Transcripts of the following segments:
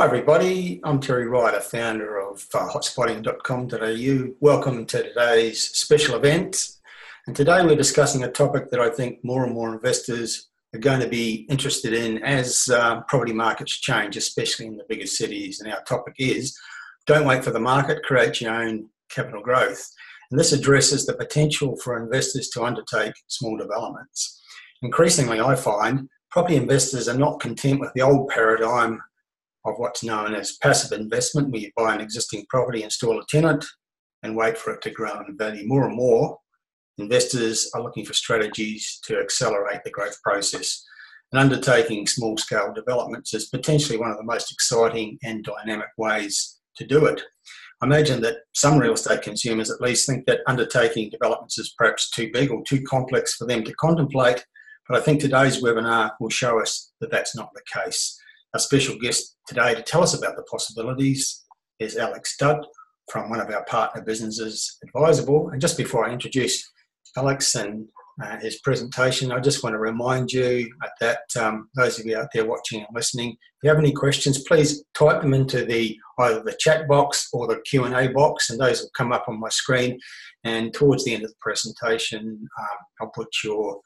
Hi, everybody. I'm Terry Ryder, founder of uh, hotspotting.com.au. Welcome to today's special event. And today we're discussing a topic that I think more and more investors are going to be interested in as uh, property markets change, especially in the bigger cities. And our topic is don't wait for the market, create your own capital growth. And this addresses the potential for investors to undertake small developments. Increasingly, I find property investors are not content with the old paradigm of what's known as passive investment, where you buy an existing property, install a tenant, and wait for it to grow in value. More and more, investors are looking for strategies to accelerate the growth process. And undertaking small scale developments is potentially one of the most exciting and dynamic ways to do it. I imagine that some real estate consumers at least think that undertaking developments is perhaps too big or too complex for them to contemplate, but I think today's webinar will show us that that's not the case. Our special guest today to tell us about the possibilities is Alex Dutt from one of our partner businesses, Adviseable. And just before I introduce Alex and uh, his presentation, I just want to remind you that um, those of you out there watching and listening, if you have any questions, please type them into the either the chat box or the Q and A box, and those will come up on my screen. And towards the end of the presentation, um, I'll put your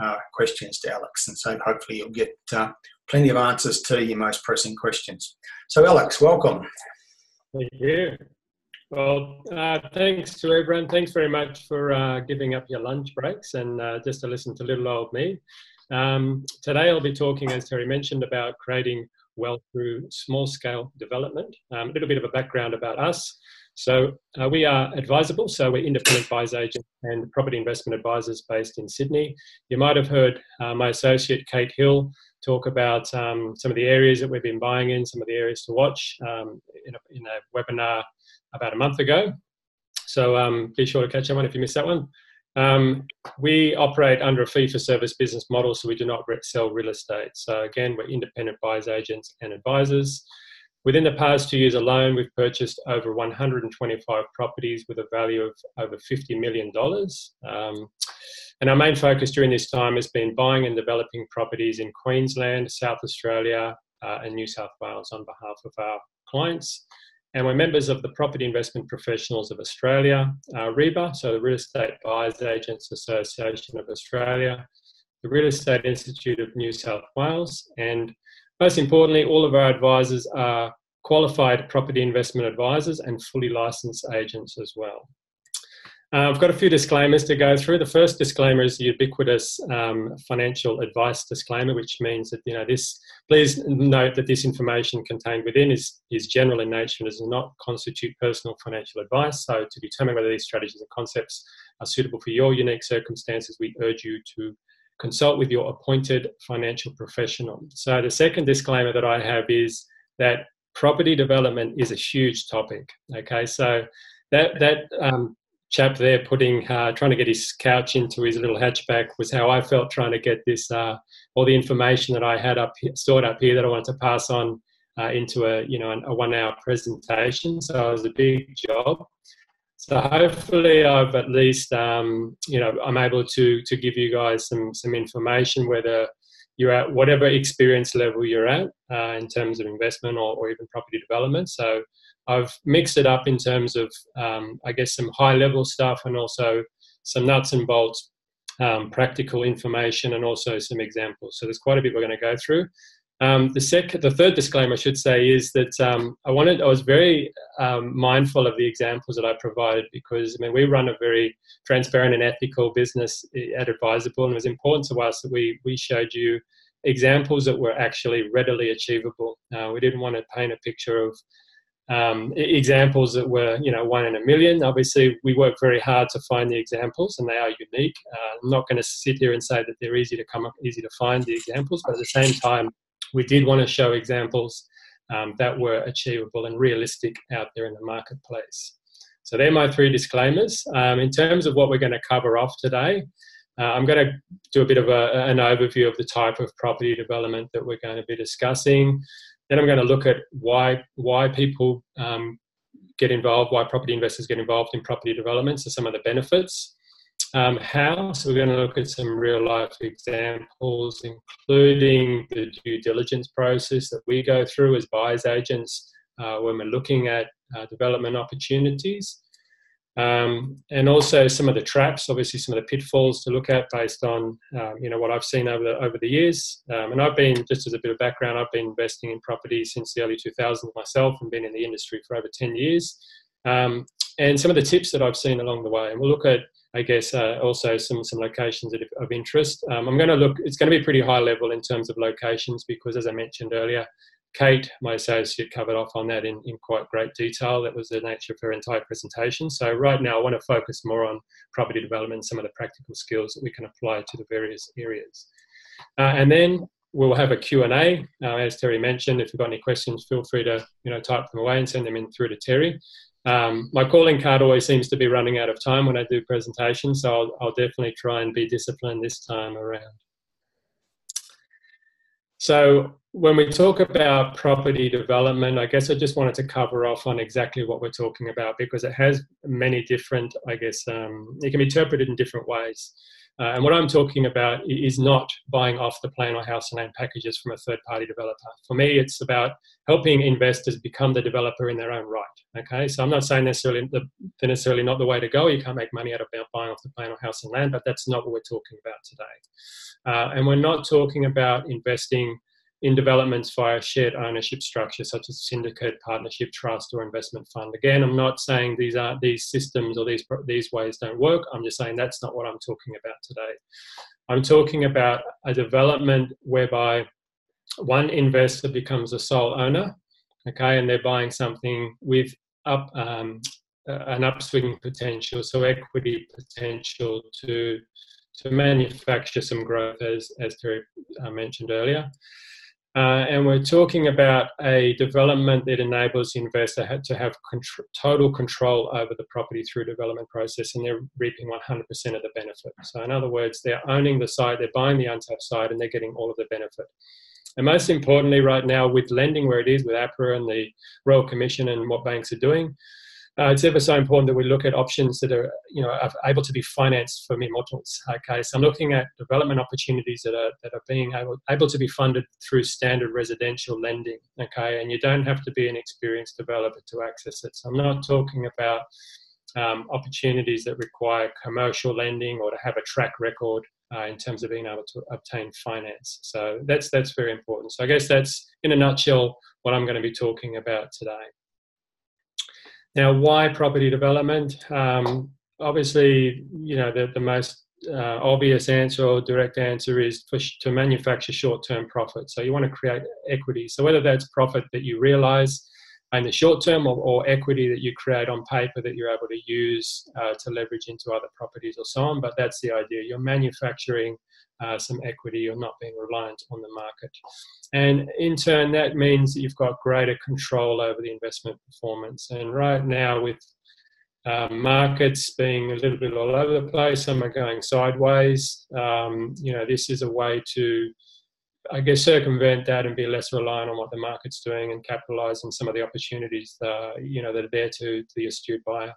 uh, questions to Alex, and so hopefully you'll get uh, plenty of answers to your most pressing questions. So, Alex, welcome. Thank you. Well, uh, thanks to everyone. Thanks very much for uh, giving up your lunch breaks and uh, just to listen to little old me. Um, today, I'll be talking, as Terry mentioned, about creating wealth through small scale development. Um, a little bit of a background about us. So uh, we are Adviseable, so we're independent agents and property investment advisors based in Sydney. You might have heard uh, my associate Kate Hill talk about um, some of the areas that we've been buying in, some of the areas to watch um, in, a, in, a, webinar about a month ago. So um, be sure to catch that one if you missed that one. Um, we operate under a fee for service business model, so we do not sell real estate. So again, we're independent buyers agents and advisors. Within the past two years alone, we've purchased over 125 properties with a value of over $50 million. And our main focus during this time has been buying and developing properties in Queensland, South Australia, uh, and New South Wales on behalf of our clients. And we're members of the Property Investment Professionals of Australia, uh, REBA, so the Real Estate Buyers Agents Association of Australia, the Real Estate Institute of New South Wales, and most importantly, all of our advisors are qualified property investment advisors and fully licensed agents as well. Uh, I've got a few disclaimers to go through. The first disclaimer is the ubiquitous um, financial advice disclaimer, which means that you know this. Please note that this information contained within is is general in nature and does not constitute personal financial advice. So, to determine whether these strategies and concepts are suitable for your unique circumstances, we urge you to consult with your appointed financial professional. So, the second disclaimer that I have is that property development is a huge topic. Okay, so that that um, chap there putting uh, trying to get his couch into his little hatchback was how I felt trying to get this uh, all the information that I had up stored up here that I wanted to pass on uh, into a you know a one hour presentation. So it was a big job. So hopefully, I've at least um, you know I'm able to to give you guys some some information whether you're at whatever experience level you're at uh, in terms of investment or, or, even property development. So I've mixed it up in terms of um, I guess some high level stuff and also some nuts and bolts um, practical information and also some examples. So there's quite a bit we're going to go through. Um, the the third disclaimer I should say is that um, I wanted, I was very um, mindful of the examples that I provided because I mean we run a very transparent and ethical business at Adviseable, and it was important to us that we we showed you examples that were actually readily achievable. Uh, we didn't want to paint a picture of um, examples that were you know one in a million. Obviously, we work very hard to find the examples, and they are unique. Uh, I'm not going to sit here and say that they're easy to come up, easy to find the examples, but at the same time we did want to show examples um, that were achievable and realistic out there in the marketplace. So they're my three disclaimers. Um, in terms of what we're going to cover off today, uh, I'm going to do a bit of a, an overview of the type of property development that we're going to be discussing. Then I'm going to look at why why people um, get involved, why property investors get involved in property development, so some of the benefits. Um, how? So we're going to look at some real life examples, including the due diligence process that we go through as buyers agents uh, when we're looking at uh, development opportunities. Um, and also some of the traps, obviously some of the pitfalls to look at based on um, you know what I've seen over the over the years. Um, and I've been just as a bit of background, I've been investing in property since the early 2000s myself, and been in the industry for over 10 years. Um, and some of the tips that I've seen along the way, and we'll look at I guess uh, also some some locations of interest. Um, I'm going to look. It's going to be pretty high level in terms of locations because, as I mentioned earlier, Kate, my associate, covered off on that in, in quite great detail. That was the nature of her entire presentation. So right now, I want to focus more on property development, some of the practical skills that we can apply to the various areas. Uh, and then we'll have a Q&A. Uh, as Terry mentioned, if you've got any questions, feel free to you know type them away and send them in through to Terry. Um, my calling card always seems to be running out of time when I do presentations, so I'll, I'll definitely try and be disciplined this time around. So when we talk about property development, I guess I just wanted to cover off on exactly what we're talking about because it has many different, I guess, um, it can be interpreted in different ways. Uh, and what I'm talking about is not buying off the plan or house and land packages from a third party developer. For me, it's about helping investors become the developer in their own right. Okay, so I'm not saying necessarily the, necessarily not the way to go. You can't make money out of buying off the plan or house and land, but that's not what we're talking about today. Uh, and we're not talking about investing in developments via shared ownership structure such as syndicate, partnership, trust, or investment fund. Again, I'm not saying these are these systems or these these ways don't work. I'm just saying that's not what I'm talking about today. I'm talking about a development whereby one investor becomes a sole owner, okay, and they're buying something with up um, an upswing potential, so equity potential to to manufacture some growth, as as Terry uh, mentioned earlier. Uh, and we're talking about a development that enables the investor to have contr- total control over the property through development process and they're reaping 100% of the benefit. So, in other words, they're owning the site, they're buying the untapped site, and they're getting all of the benefit. And most importantly, right now, with lending where it is, with APRA and the Royal Commission and what banks are doing, uh, it's ever so important that we look at options that are, you know, are able to be financed for mere mortals. Okay, so I'm looking at development opportunities that are that are being able able to be funded through standard residential lending. Okay, and you don't have to be an experienced developer to access it. So I'm not talking about um, opportunities that require commercial lending or to have a track record uh, in terms of being able to obtain finance. So that's that's very important. So I guess that's in a nutshell what I'm going to be talking about today. Now, why property development? Um, obviously, you know, the, the most uh, obvious answer or direct answer is sh- to manufacture short-term profit. So you want to create equity. So whether that's profit that you realize in the short term or, or equity that you create on paper that you're able to use uh, to leverage into other properties or so on. But that's the idea. You're manufacturing uh, some equity, you're not being reliant on the market. And in turn, that means that you've got greater control over the investment performance. And right now, with uh, markets being a little bit all over the place, some are going sideways. Um, you know, this is a way to, I guess, circumvent that and be less reliant on what the market's doing and capitalize on some of the opportunities, uh, you know, that are there to, to the astute buyer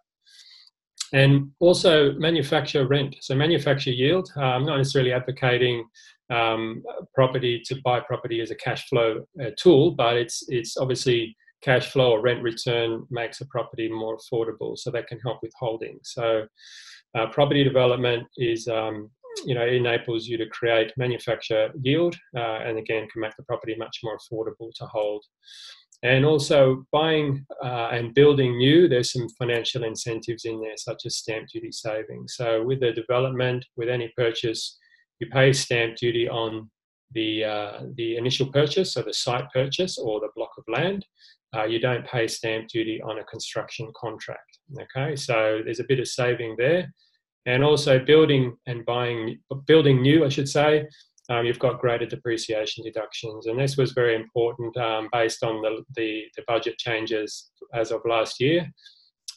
and also manufacture rent. So manufacture yield. I'm not necessarily advocating um, property to buy property as a cash flow uh, tool, but it's it's obviously cash flow or rent return makes a property more affordable, so that can help with holding. So uh, property development is um, you know enables you to create manufacture yield, uh, and again can make the property much more affordable to hold. And also buying uh, and building new, there's some financial incentives in there, such as stamp duty savings. So with the development, with any purchase, you pay stamp duty on the uh, the initial purchase, so the site purchase or the block of land. Uh, you don't pay stamp duty on a construction contract. Okay, so there's a bit of saving there, and also building and buying, building new, I should say, um, you've got greater depreciation deductions. And this was very important um, based on the, the, the, budget changes as of last year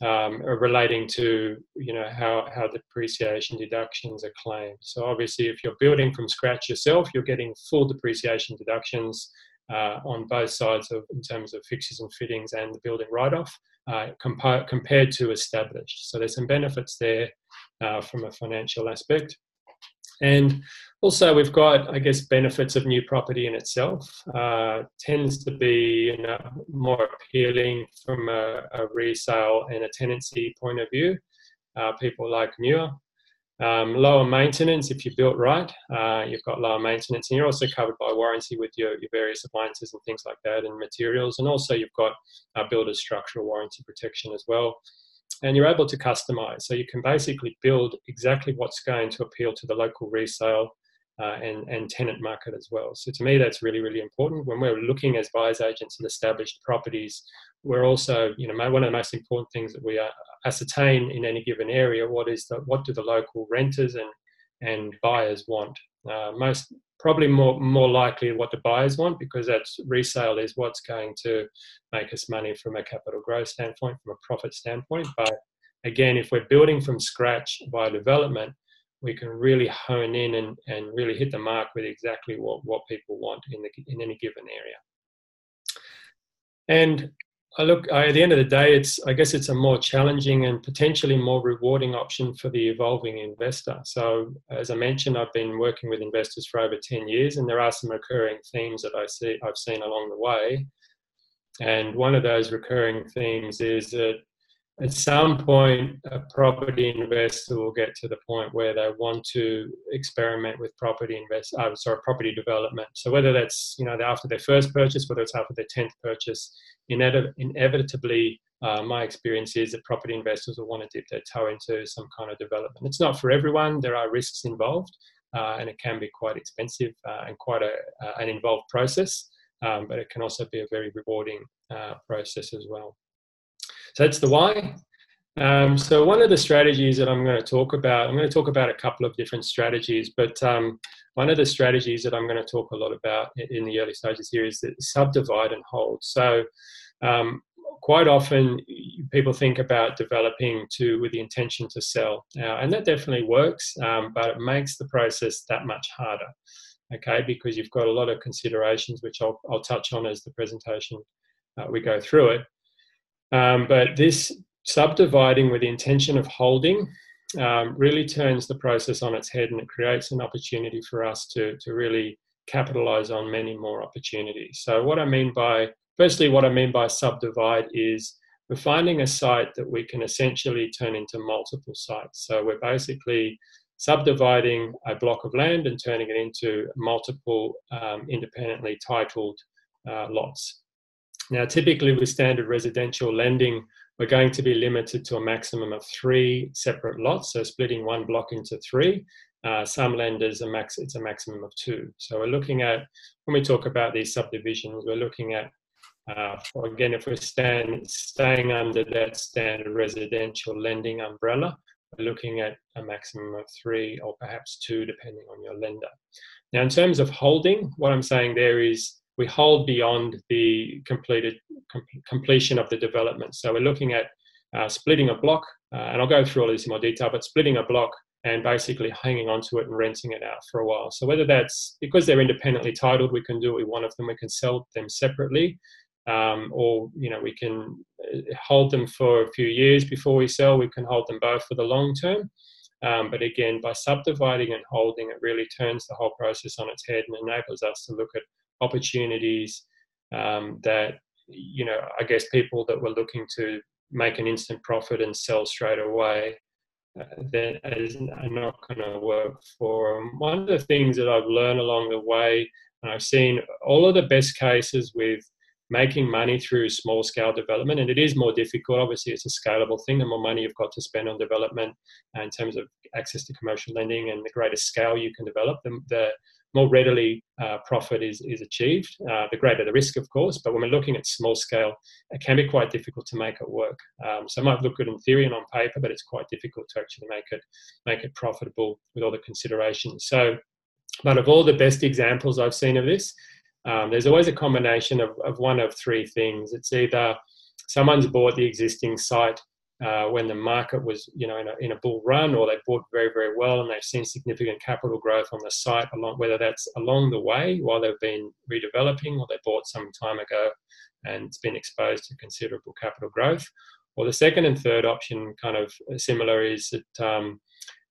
um, relating to you know how, how depreciation deductions are claimed. So obviously if you're building from scratch yourself, you're getting full depreciation deductions uh, on both sides of in terms of fixtures and fittings and the building write-off uh, compared to established. So there's some benefits there uh, from a financial aspect. And also, we've got, I guess, benefits of new property in itself. Uh, tends to be you know, more appealing from a, a, resale and a tenancy point of view. Uh, people like newer. Um, lower maintenance, if you're built right, uh, you've got lower maintenance, and you're also covered by warranty with your, your various appliances and things like that, and materials. And also, you've got uh, builder's structural warranty protection as well and you're able to customize. So you can basically build exactly what's going to appeal to the local resale uh, and, and tenant market as well. So to me, that's really, really important. When we're looking as buyers agents and established properties, we're also, you know, one of the most important things that we ascertain in any given area, what is the, what do the local renters and, and buyers want? Uh, most probably more more likely what the buyers want because that's resale is what's going to make us money from a capital growth standpoint, from a profit standpoint. But again, if we're building from scratch by development, we can really hone in and, and really hit the mark with exactly what, what people want in the in any given area. And I look I, at the end of the day, it's I guess it's a more challenging and potentially more rewarding option for the evolving investor. So, as I mentioned, I've been working with investors for over ten years, and there are some recurring themes that I see I've seen along the way. And one of those recurring themes is that at some point, a property investor will get to the point where they want to experiment with property invest, uh, sorry, property development. So whether that's you know after their first purchase, whether it's after their tenth purchase, inevitably, uh, my experience is that property investors will want to dip their toe into some kind of development. It's not for everyone. There are risks involved, uh, and it can be quite expensive uh, and quite a, uh, an involved process. Um, but it can also be a very rewarding uh, process as well. So that's the why. Um, so one of the strategies that I'm going to talk about, I'm going to talk about a couple of different strategies, but um, one of the strategies that I'm going to talk a lot about in the early stages here is that subdivide and hold. So um, quite often people think about developing to with the intention to sell, uh, and that definitely works, um, but it makes the process that much harder. Okay, because you've got a lot of considerations which I'll, I'll touch on as the presentation uh, we go through it. Um, but this subdividing with the intention of holding um, really turns the process on its head and it creates an opportunity for us to, to really capitalize on many more opportunities. So, what I mean by, firstly, what I mean by subdivide is we're finding a site that we can essentially turn into multiple sites. So, we're basically subdividing a block of land and turning it into multiple um, independently titled uh, lots. Now, typically with standard residential lending, we're going to be limited to a maximum of three separate lots, so splitting one block into three. Uh, some lenders, a max, it's a maximum of two. So we're looking at, when we talk about these subdivisions, we're looking at, uh, again, if we're stand, staying under that standard residential lending umbrella, we're looking at a maximum of three or perhaps two, depending on your lender. Now, in terms of holding, what I'm saying there is we hold beyond the completed com- completion of the development. So we're looking at uh, splitting a block, uh, and I'll go through all this in more detail, but splitting a block and basically hanging onto it and renting it out for a while. So whether that's because they're independently titled, we can do it with one of them, we can sell them separately, um, or you know we can uh, hold them for a few years before we sell. We can hold them both for the long term. Um, but again, by subdividing and holding, it really turns the whole process on its head and enables us to look at opportunities um, that you know i guess people that were looking to make an instant profit and sell straight away uh, that is not going to work for them. One of the things that I've learned along the way, and I've seen all of the best cases with making money through small scale development, and it is more difficult. Obviously, it's a scalable thing. The more money you've got to spend on development, uh, in terms of access to commercial lending, and the greater scale you can develop, the, the more readily uh, profit is, is achieved, uh, the greater the risk, of course. But when we're looking at small scale, it can be quite difficult to make it work. Um, so it might look good in theory and on paper, but it's quite difficult to actually make it make it profitable with all the considerations. So, but of all the best examples I've seen of this, um, there's always a combination of, of one of three things. It's either someone's bought the existing site uh, when the market was, you know, in a, in a bull run, or they bought very, very well, and they've seen significant capital growth on the site, along whether that's along the way while they've been redeveloping, or they bought some time ago, and it's been exposed to considerable capital growth. Or the second and third option, kind of similar, is that um,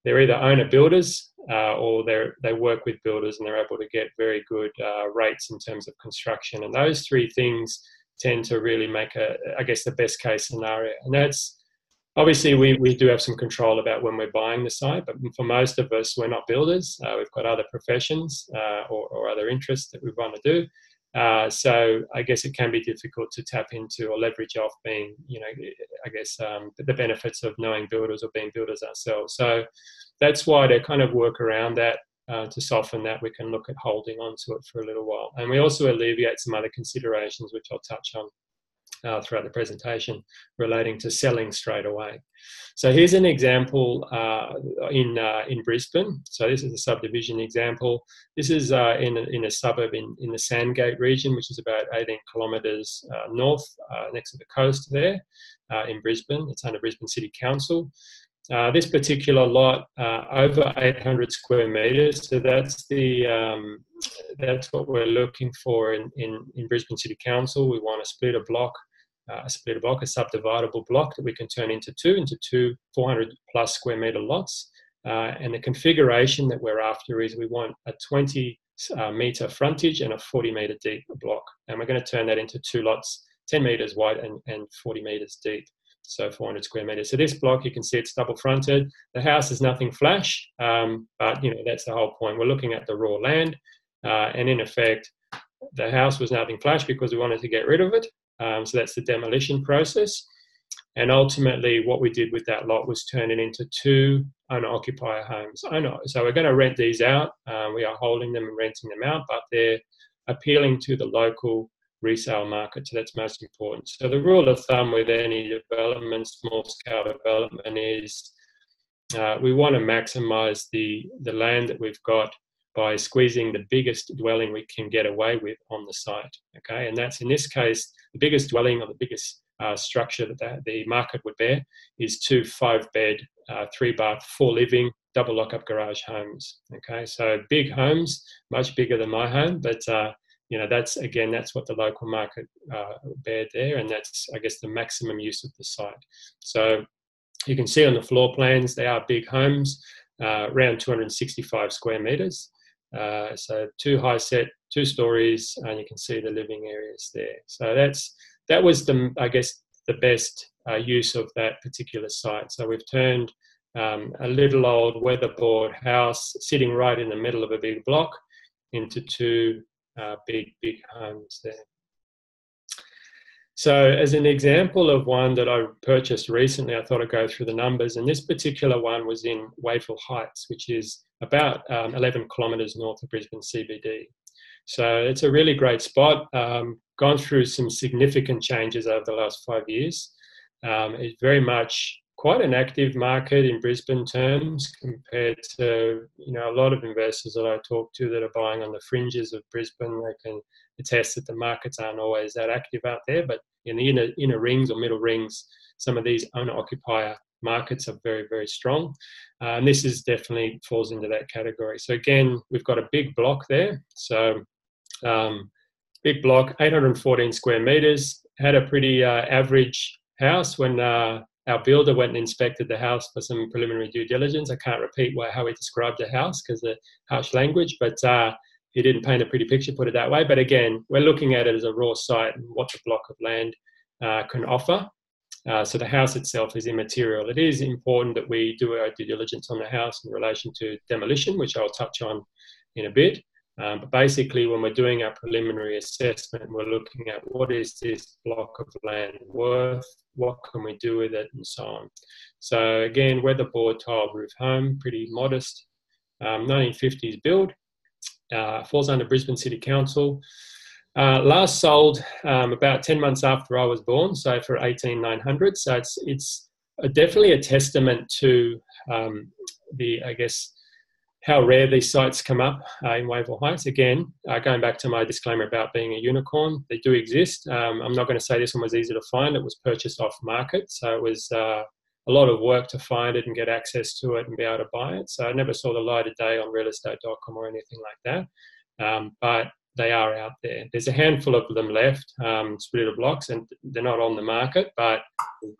they're either owner builders uh, or they they work with builders and they're able to get very good uh, rates in terms of construction. And those three things tend to really make a, I guess, the best case scenario. And that's obviously we, we do have some control about when we're buying the site, but for most of us, we're not builders. Uh, we've got other professions uh, or, or, other interests that we want to do. Uh, so I guess it can be difficult to tap into or leverage off being, you know, I guess um, the benefits of knowing builders or being builders ourselves. So that's why to kind of work around that uh, to soften that, we can look at holding on to it for a little while. And we also alleviate some other considerations, which I'll touch on uh, throughout the presentation relating to selling straight away. So here's an example uh, in, uh, in Brisbane. So this is a subdivision example. This is uh, in, a, in a suburb in, in the Sandgate region, which is about 18 kilometres uh, north uh, next to the coast there in Brisbane. It's under Brisbane City Council. Uh, this particular lot uh, over 800 square meters. So that's the um, that's what we're looking for in, in, in Brisbane City Council. We want to split a block uh, a split block, a subdividable block that we can turn into two, into two 400 plus square meter lots. Uh, and the configuration that we're after is we want a 20 uh, meter frontage and a 40 meter deep block. And we're going to turn that into two lots, 10 meters wide and, and 40 meters deep. So 400 square meters. So this block, you can see it's double fronted. The house is nothing flash, um, but you know that's the whole point. We're looking at the raw land, uh, and in effect, the house was nothing flash because we wanted to get rid of it. Um, so that's the demolition process. And ultimately, what we did with that lot was turn it into two owner occupier homes. So we're going to rent these out. Um, we are holding them and renting them out, but they're appealing to the local resale market. So that's most important. So the rule of thumb with any development, small scale development, is uh, we want to maximize the, the land that we've got by squeezing the biggest dwelling we can get away with on the site. Okay, and that's in this case the biggest dwelling or the biggest uh, structure that the, the, market would bear is two five bed, uh, three bath, four living, double lock up garage homes. Okay, so big homes, much bigger than my home, but uh, you know that's again that's what the local market uh, there, and that's I guess the maximum use of the site. So you can see on the floor plans they are big homes, uh, around 265 square meters. Uh, so two high set, two stories, and you can see the living areas there. So that's that was the I guess the best uh, use of that particular site. So we've turned um, a little old weatherboard house sitting right in the middle of a big block into two uh, big big homes there. So, as an example of one that I purchased recently, I thought I'd go through the numbers. And this particular one was in Wavell Heights, which is about um, 11 kilometres north of Brisbane CBD. So, it's a really great spot. Um, gone through some significant changes over the last five years. Um, it's very much quite an active market in Brisbane terms compared to you know a lot of investors that I talk to that are buying on the fringes of Brisbane. They can attest that the markets aren't always that active out there, but in the inner inner rings or middle rings, some of these owner occupier markets are very very strong, uh, and this is definitely falls into that category. So again, we've got a big block there. So um, big block, 814 square meters, had a pretty uh, average house when uh, our builder went and inspected the house for some preliminary due diligence. I can't repeat what, how he described the house because the harsh language, but uh, he didn't paint a pretty picture, put it that way. But again, we're looking at it as a raw site and what the block of land uh, can offer. Uh, so the house itself is immaterial. It is important that we do our due diligence on the house in relation to demolition, which I'll touch on in a bit. Um, but basically, when we're doing our preliminary assessment, we're looking at what is this block of land worth, what can we do with it, and so on. So again, weatherboard tiled roof home, pretty modest, um, 1950s build, uh, falls under Brisbane City Council. Uh, last sold um, about 10 months after I was born, so for 18900. So it's it's definitely a testament to um, the I guess how rare these sites come up uh, in Wavell Heights. Again, uh, going back to my disclaimer about being a unicorn, they do exist. Um, I'm not going to say this one was easy to find. It was purchased off market, so it was uh, a lot of work to find it and get access to it and be able to buy it. So I never saw the light of day on realestate.com or anything like that. Um, but they are out there. There's a handful of them left, um, splitter blocks, and they're not on the market, but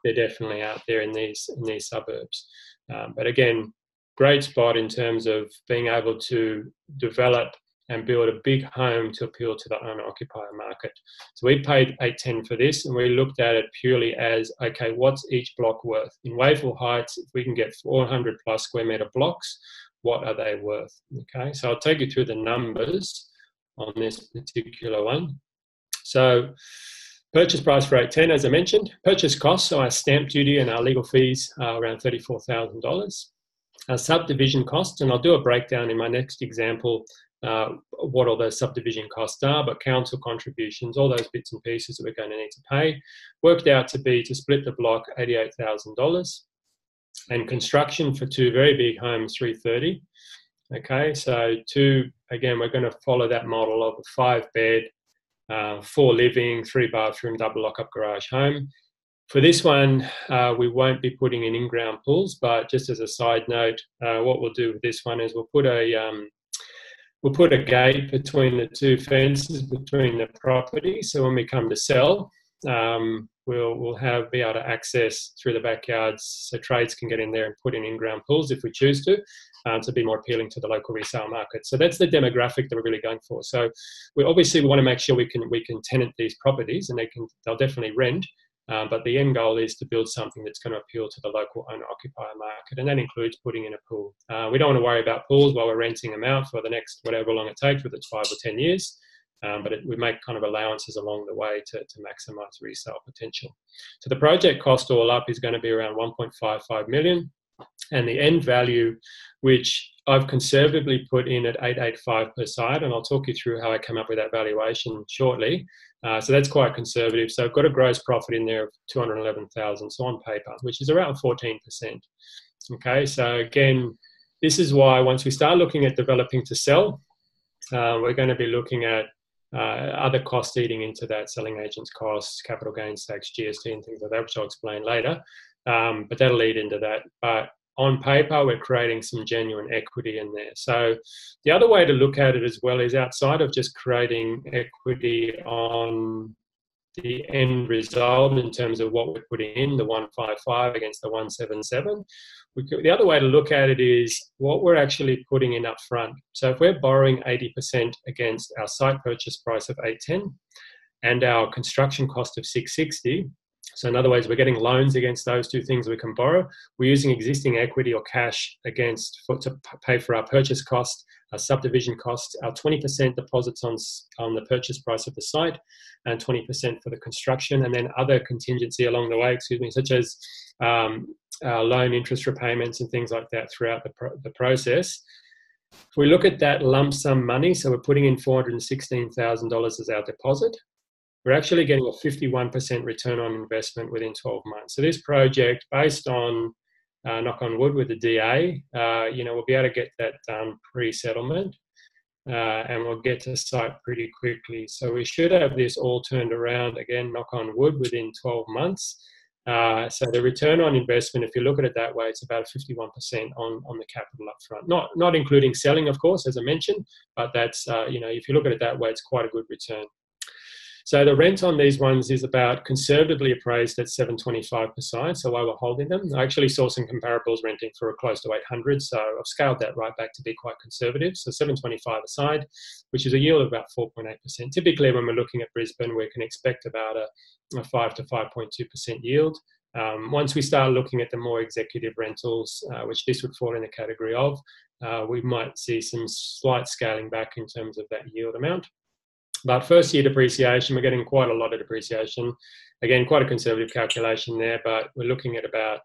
they're definitely out there in these in these suburbs. Um, but again, great spot in terms of being able to develop and build a big home to appeal to the owner occupier market. So we paid 810 for this and we looked at it purely as okay, what's each block worth? In Wavell Heights, if we can get 400 plus square meter blocks, what are they worth? Okay, so I'll take you through the numbers on this particular one. So purchase price for 810, as I mentioned, purchase cost, so our stamp duty and our legal fees are around $34,000. Our subdivision costs, and I'll do a breakdown in my next example uh, what all those subdivision costs are, but council contributions, all those bits and pieces that we're going to need to pay, worked out to be to split the block $88,000 and construction for two very big homes 330 okay so two again we're going to follow that model of a five bed uh, four living three bathroom double lock up garage home for this one uh, we won't be putting in in-ground pools but just as a side note uh, what we'll do with this one is we'll put a um, we'll put a gate between the two fences between the property. So when we come to sell um, we'll we'll have be able to access through the backyards so trades can get in there and put in in-ground pools if we choose to um, to be more appealing to the local resale market. So that's the demographic that we're really going for. So we obviously we want to make sure we can we can tenant these properties and they can they'll definitely rent um, but the end goal is to build something that's going to appeal to the local owner occupier market, and that includes putting in a pool. Uh, we don't want to worry about pools while we're renting them out for the next whatever long it takes, whether it's five or 10 years. Um, but it, we make kind of allowances along the way to, to maximize resale potential. So the project cost all up is going to be around 1.55 million, and the end value, which I've conservatively put in at 885 per side, and I'll talk you through how I come up with that valuation shortly. Uh, so that's quite conservative. So I've got a gross profit in there of 211,000, so on paper, which is around 14%. Okay, so again, this is why once we start looking at developing to sell, uh, we're going to be looking at uh, other costs eating into that, selling agents' costs, capital gains tax, GST, and things like that, which I'll explain later. Um, but that'll lead into that. But on paper, we're creating some genuine equity in there. So the other way to look at it as well is outside of just creating equity on the end result in terms of what we're putting in, the 155 against the 177. Could, the other way to look at it is what we're actually putting in up front. So if we're borrowing 80% against our site purchase price of 810 and our construction cost of 660, so in other words, we're getting loans against those two things we can borrow. We're using existing equity or cash against for, to pay for our purchase cost, our subdivision costs, our 20% deposits on, on the purchase price of the site, and 20% for the construction, and then other contingency along the way, excuse me, such as um, loan interest repayments and things like that throughout the, pro- the process. If we look at that lump sum money, so we're putting in $416,000 as our deposit, we're actually getting a 51% return on investment within 12 months. So this project, based on uh, knock on wood with the DA, uh, you know, we'll be able to get that done pre-settlement, uh, and we'll get to site pretty quickly. So we should have this all turned around again, knock on wood, within 12 months. Uh, so the return on investment, if you look at it that way, it's about 51% on, on the capital upfront. Not not including selling, of course, as I mentioned, but that's uh, you know if you look at it that way, it's quite a good return. So the rent on these ones is about conservatively appraised at 725 per side. So while we're holding them, I actually saw some comparables renting for close to 800. So I've scaled that right back to be quite conservative. So 725 a side, which is a yield of about 4.8%. Typically, when we're looking at Brisbane, we can expect about a, a 5 to 5.2% yield. Um, once we start looking at the more executive rentals, uh, which this would fall in the category of, uh, we might see some slight scaling back in terms of that yield amount. But first year depreciation, we're getting quite a lot of depreciation. Again, quite a conservative calculation there, but we're looking at about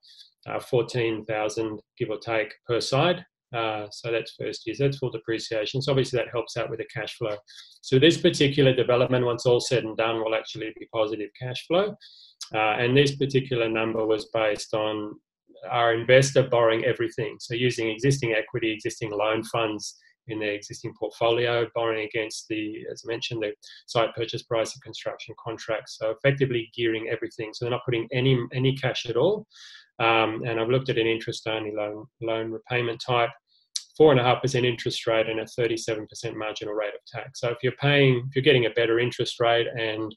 uh, 14,000 give or take per side. Uh, so that's first year. That's full depreciation. So obviously that helps out with the cash flow. So this particular development, once all said and done, will actually be positive cash flow. Uh, and this particular number was based on our investor borrowing everything. So using existing equity, existing loan funds, in their existing portfolio, borrowing against the, as I mentioned, the site purchase price of construction contracts. So effectively gearing everything. So they're not putting any any cash at all. Um, and I've looked at an interest-only loan loan repayment type, four and a half percent interest rate and a 37% marginal rate of tax. So if you're paying, if you're getting a better interest rate and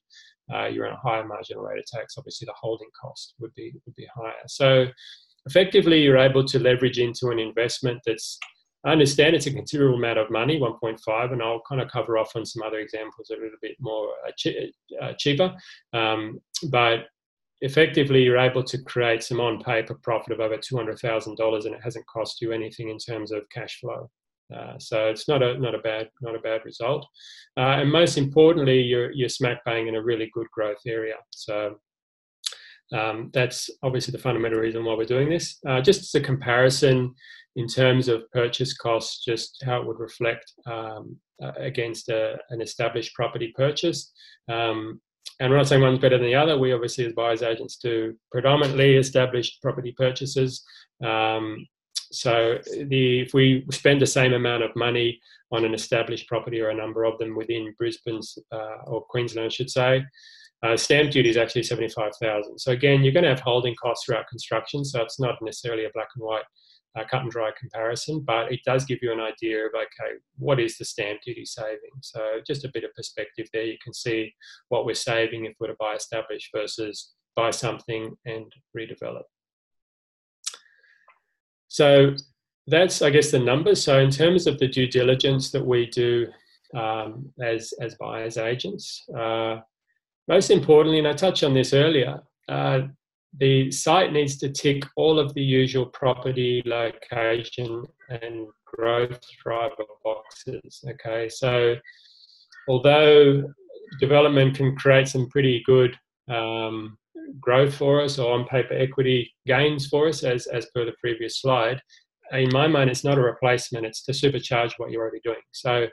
uh, you're on a higher marginal rate of tax, obviously the holding cost would be would be higher. So effectively, you're able to leverage into an investment that's I understand it's a considerable amount of money, 1.5, and I'll kind of cover off on some other examples a little bit more uh, che- uh, cheaper. Um, but effectively, you're able to create some on-paper profit of over $200,000, and it hasn't cost you anything in terms of cash flow. Uh, so it's not a not a bad not a bad result, uh, and most importantly, you're you're smack bang in a really good growth area. So um, that's obviously the fundamental reason why we're doing this. Uh, just as a comparison, in terms of purchase costs, just how it would reflect um, uh, against a, an established property purchase. Um, and we're not saying one's better than the other. We obviously, as buyers agents, do predominantly established property purchases. Um, so the, if we spend the same amount of money on an established property or a number of them within Brisbane's uh, or Queensland, I should say, uh, stamp duty is actually 75,000. So again, you're going to have holding costs throughout construction. So it's not necessarily a black and white uh, cut and dry comparison, but it does give you an idea of okay, what is the stamp duty saving? So just a bit of perspective there. You can see what we're saving if we're to buy established versus buy something and redevelop. So that's I guess the numbers. So in terms of the due diligence that we do um, as as buyers agents, uh, most importantly, and I touched on this earlier, uh, the site needs to tick all of the usual property, location, and growth driver boxes. Okay, so although development can create some pretty good um, growth for us or on paper equity gains for us, as, as per the previous slide, in my mind, it's not a replacement, it's to supercharge what you're already doing. So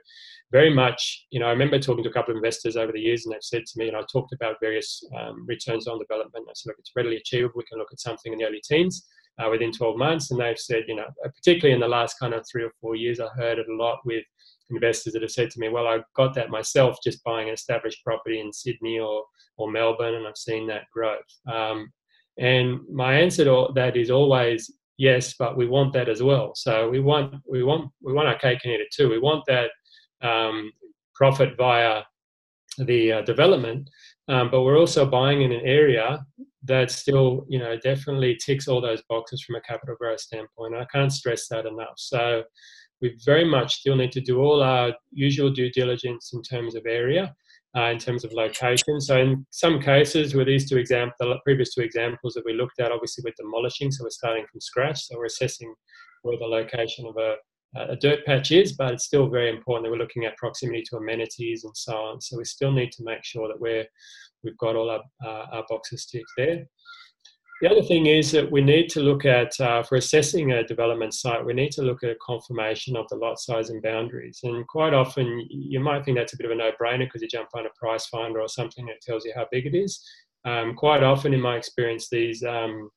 very much, you know, I remember talking to a couple of investors over the years, and they've said to me, and I talked about various um, returns on development. I said, look, it's readily achievable. We can look at something in the early teens uh, within 12 months. And they've said, you know, uh, particularly in the last kind of three or four years, I heard it a lot with investors that have said to me, well, I got that myself just buying an established property in Sydney or, or Melbourne, and I've seen that growth. Um, and my answer to that is always yes, but we want that as well. So we want we want we want our cake and eat it too. We want that um, profit via the uh, development, um, but we're also buying in an area that still, you know, definitely ticks all those boxes from a capital growth standpoint. I can't stress that enough. So we very much still need to do all our usual due diligence in terms of area, uh, in terms of location. So in some cases, with these two examples, the previous two examples that we looked at, obviously we're demolishing, so we're starting from scratch. So we're assessing where the location of a a dirt patch is, but it's still very important that we're looking at proximity to amenities and so on. So we still need to make sure that we're we've got all our, uh, our boxes ticked there. The other thing is that we need to look at, uh, for assessing a development site, we need to look at a confirmation of the lot size and boundaries. And quite often, you might think that's a bit of a no brainer because you jump on a price finder or something that tells you how big it is. Um, quite often, in my experience, these um,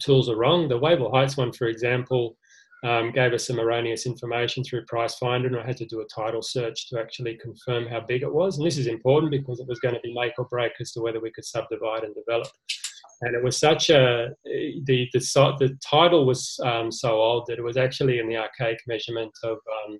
tools are wrong. The Wavell Heights one, for example, um, gave us some erroneous information through Pricefinder, and I had to do a title search to actually confirm how big it was. And this is important because it was going to be make or break as to whether we could subdivide and develop. And it was such a the the, the title was um, so old that it was actually in the archaic measurement of um,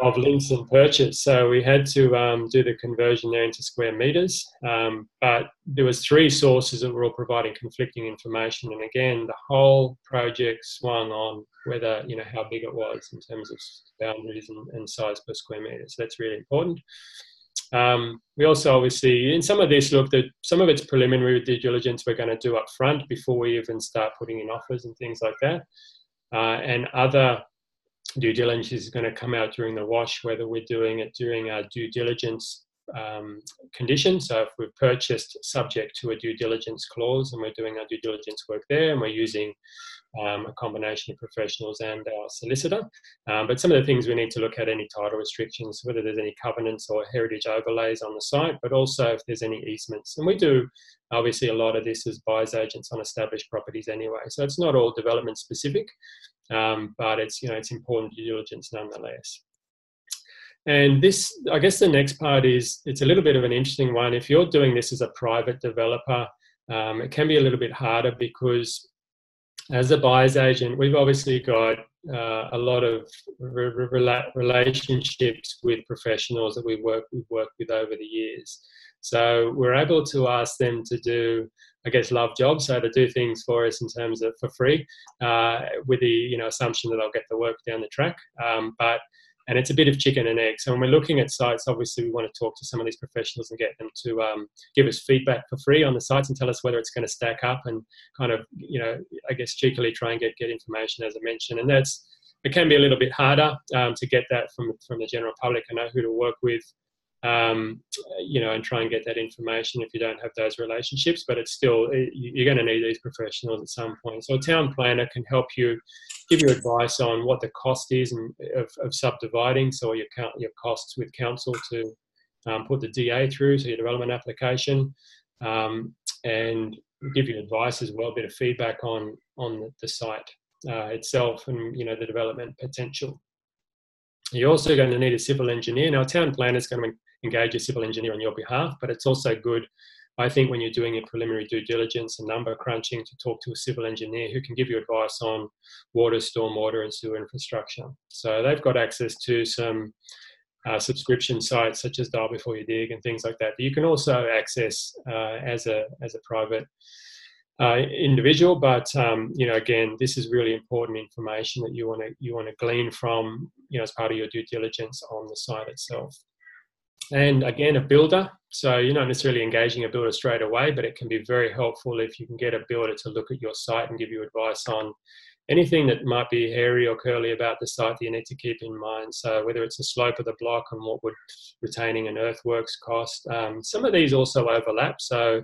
of links and perches. So we had to um, do the conversion there into square meters. Um, but there was three sources that were all providing conflicting information. And again, the whole project swung on whether, you know, how big it was in terms of boundaries and, and size per square meter. So that's really important. Um, we also obviously, in some of this, look, that some of it's preliminary due diligence we're going to do up front before we even start putting in offers and things like that. Uh, and other due diligence is going to come out during the wash, whether we're doing it during our due diligence um, condition. So if we've purchased subject to a due diligence clause and we're doing our due diligence work there and we're using um, a combination of professionals and our solicitor. Um, but some of the things we need to look at any title restrictions, whether there's any covenants or heritage overlays on the site, but also if there's any easements. And we do obviously a lot of this as buyers agents on established properties anyway. So it's not all development specific um, but it's you know it's important due diligence nonetheless. And this, I guess, the next part is it's a little bit of an interesting one. If you're doing this as a private developer, um, it can be a little bit harder because as a buyer's agent, we've obviously got uh, a lot of re- re- relationships with professionals that we've worked, we've worked with over the years. So we're able to ask them to do, I guess, love jobs, so to do things for us in terms of for free, uh, with the you know assumption that they'll get the work down the track. Um, but and it's a bit of chicken and egg. So when we're looking at sites, obviously we want to talk to some of these professionals and get them to um, give us feedback for free on the sites and tell us whether it's going to stack up and kind of you know I guess cheekily try and get get information as I mentioned. And that's it can be a little bit harder um, to get that from from the general public. I know who to work with, um, you know, and try and get that information if you don't have those relationships. But it's still you're going to need these professionals at some point. So a town planner can help you, give you advice on what the cost is and of, of subdividing. So your your costs with council to um, put the DA through, so your development application, um, and give you advice as well, a bit of feedback on on the site uh, itself and you know the development potential. You're also going to need a civil engineer. Now, a town planner is going to engage a civil engineer on your behalf, but it's also good, I think, when you're doing a preliminary due diligence and number crunching, to talk to a civil engineer who can give you advice on water, stormwater, and sewer infrastructure. So they've got access to some uh, subscription sites such as Dial Before You Dig and things like that. But you can also access uh, as a as a private uh, individual. But um, you know, again, this is really important information that you want to you want to glean from you know as part of your due diligence on the site itself. And again, a builder. So you're not necessarily engaging a builder straight away, but it can be very helpful if you can get a builder to look at your site and give you advice on anything that might be hairy or curly about the site that you need to keep in mind. So whether it's the slope of the block and what would retaining an earthworks cost. Um, some of these also overlap. So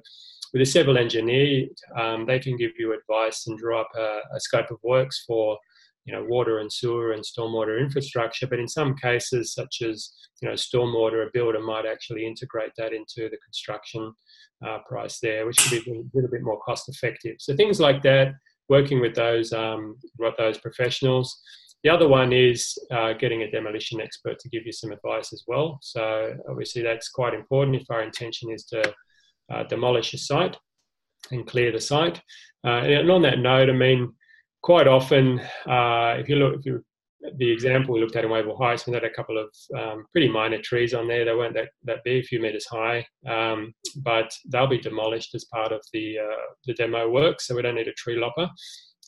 with a civil engineer, um, they can give you advice and draw up a, a, scope of works for you know water and sewer and stormwater infrastructure. But in some cases, such as you know stormwater, a builder might actually integrate that into the construction uh, price there, which would be a little bit more cost effective. So things like that, working with those um, those professionals. The other one is uh, getting a demolition expert to give you some advice as well. So obviously that's quite important if our intention is to uh, demolish a site and clear the site. Uh, and on that note, I mean, quite often, uh, if you look, if you the example we looked at in Wavell Heights, we had a couple of um, pretty minor trees on there. They weren't that, that big, a few meters high, um, but they'll be demolished as part of the uh, the demo work. So we don't need a tree lopper.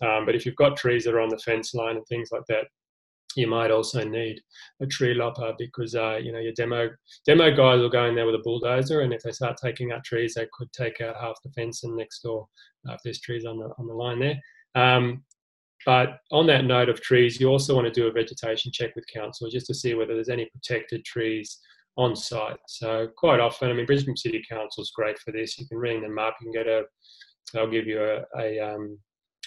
Um, but if you've got trees that are on the fence line and things like that, you might also need a tree lopper because uh, you know your demo demo guys will go in there with a bulldozer, and if they start taking out trees, they could take out half the fence and next door uh, if there's trees on the on the line there. Um, but on that note of trees, you also want to do a vegetation check with council just to see whether there's any protected trees on site. So quite often, I mean, Brisbane City Council is great for this. You can ring them up, you can get a, they'll give you a, a um,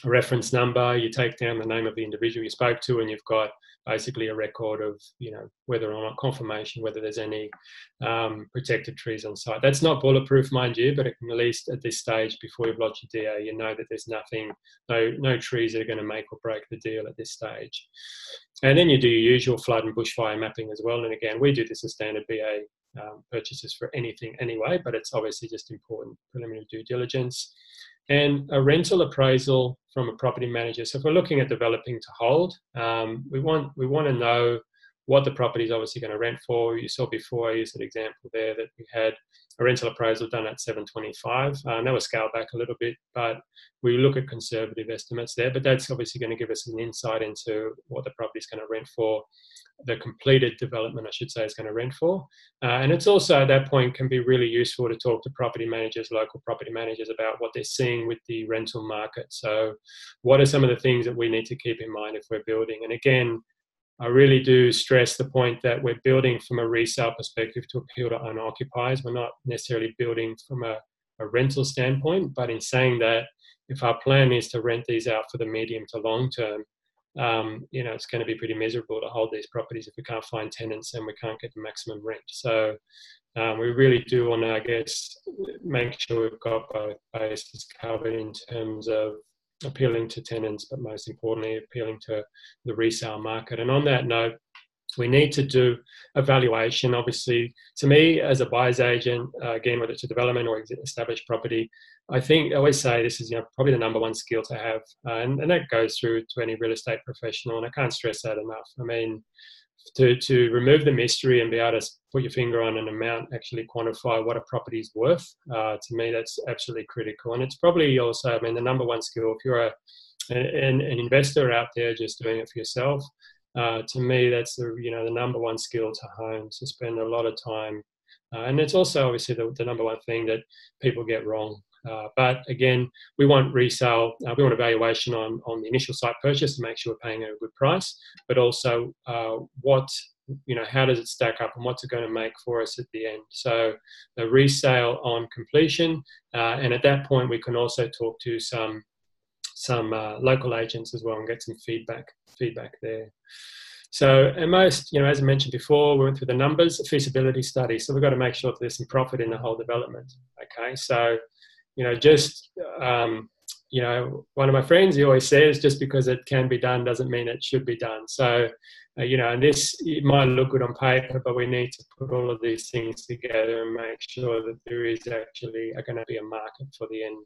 a reference number, you take down the name of the individual you spoke to, and you've got basically a record of you know whether or not confirmation whether there's any um, protected trees on site. That's not bulletproof, mind you, but at least at this stage before you've lodged your DA, you know that there's nothing, no no trees that are going to make or break the deal at this stage. And then you do your usual flood and bushfire mapping as well. And again, we do this in standard BA um, purchases for anything anyway, but it's obviously just important preliminary due diligence and a rental appraisal from a property manager. So if we're looking at developing to hold, um, we want we want to know what the property is obviously going to rent for. You saw before, I used an example there that we had a rental appraisal done at 725. Uh, and that was scaled back a little bit, but we look at conservative estimates there. But that's obviously going to give us an insight into what the property is going to rent for the completed development, I should say, is going to rent for. Uh, and it's also at that point can be really useful to talk to property managers, local property managers about what they're seeing with the rental market. So, what are some of the things that we need to keep in mind if we're building? And again, I really do stress the point that we're building from a resale perspective to appeal to owner occupiers. We're not necessarily building from a, a rental standpoint, but in saying that, if our plan is to rent these out for the medium to long term, um, you know, it's going to be pretty miserable to hold these properties if we can't find tenants and we can't get the maximum rent. So um, we really do want to, I guess, make sure we've got both bases covered in terms of appealing to tenants, but most importantly, appealing to the resale market. And on that note, we need to do evaluation. Obviously, to me, as a buyer's agent, uh, again, whether it's a development or established property, I think I always say this is you know, probably the number one skill to have, uh, and, and that goes through to any real estate professional. And I can't stress that enough. I mean, to, to remove the mystery and be able to put your finger on an amount, actually quantify what a property is worth, uh, to me, that's absolutely critical. And it's probably also, I mean, the number one skill, if you're a, an, an investor out there just doing it for yourself, uh, to me, that's the, you know, the number one skill to hone, to spend a lot of time. Uh, and it's also obviously the, the number one thing that people get wrong uh, but again, we want resale, uh, we want evaluation on, on the initial site purchase to make sure we're paying a good price, but also uh, what, you know, how does it stack up and what's it going to make for us at the end. So the resale on completion, uh, and at that point, we can also talk to some some uh, local agents as well and get some feedback feedback there. So, and most, you know, as I mentioned before, we went through the numbers, feasibility study. So we've got to make sure that there's some profit in the whole development. Okay, so you know, just, um, you know, one of my friends, he always says, just because it can be done doesn't mean it should be done. So, uh, you know, and this it might look good on paper, but we need to put all of these things together and make sure that there is actually going to be a market for the end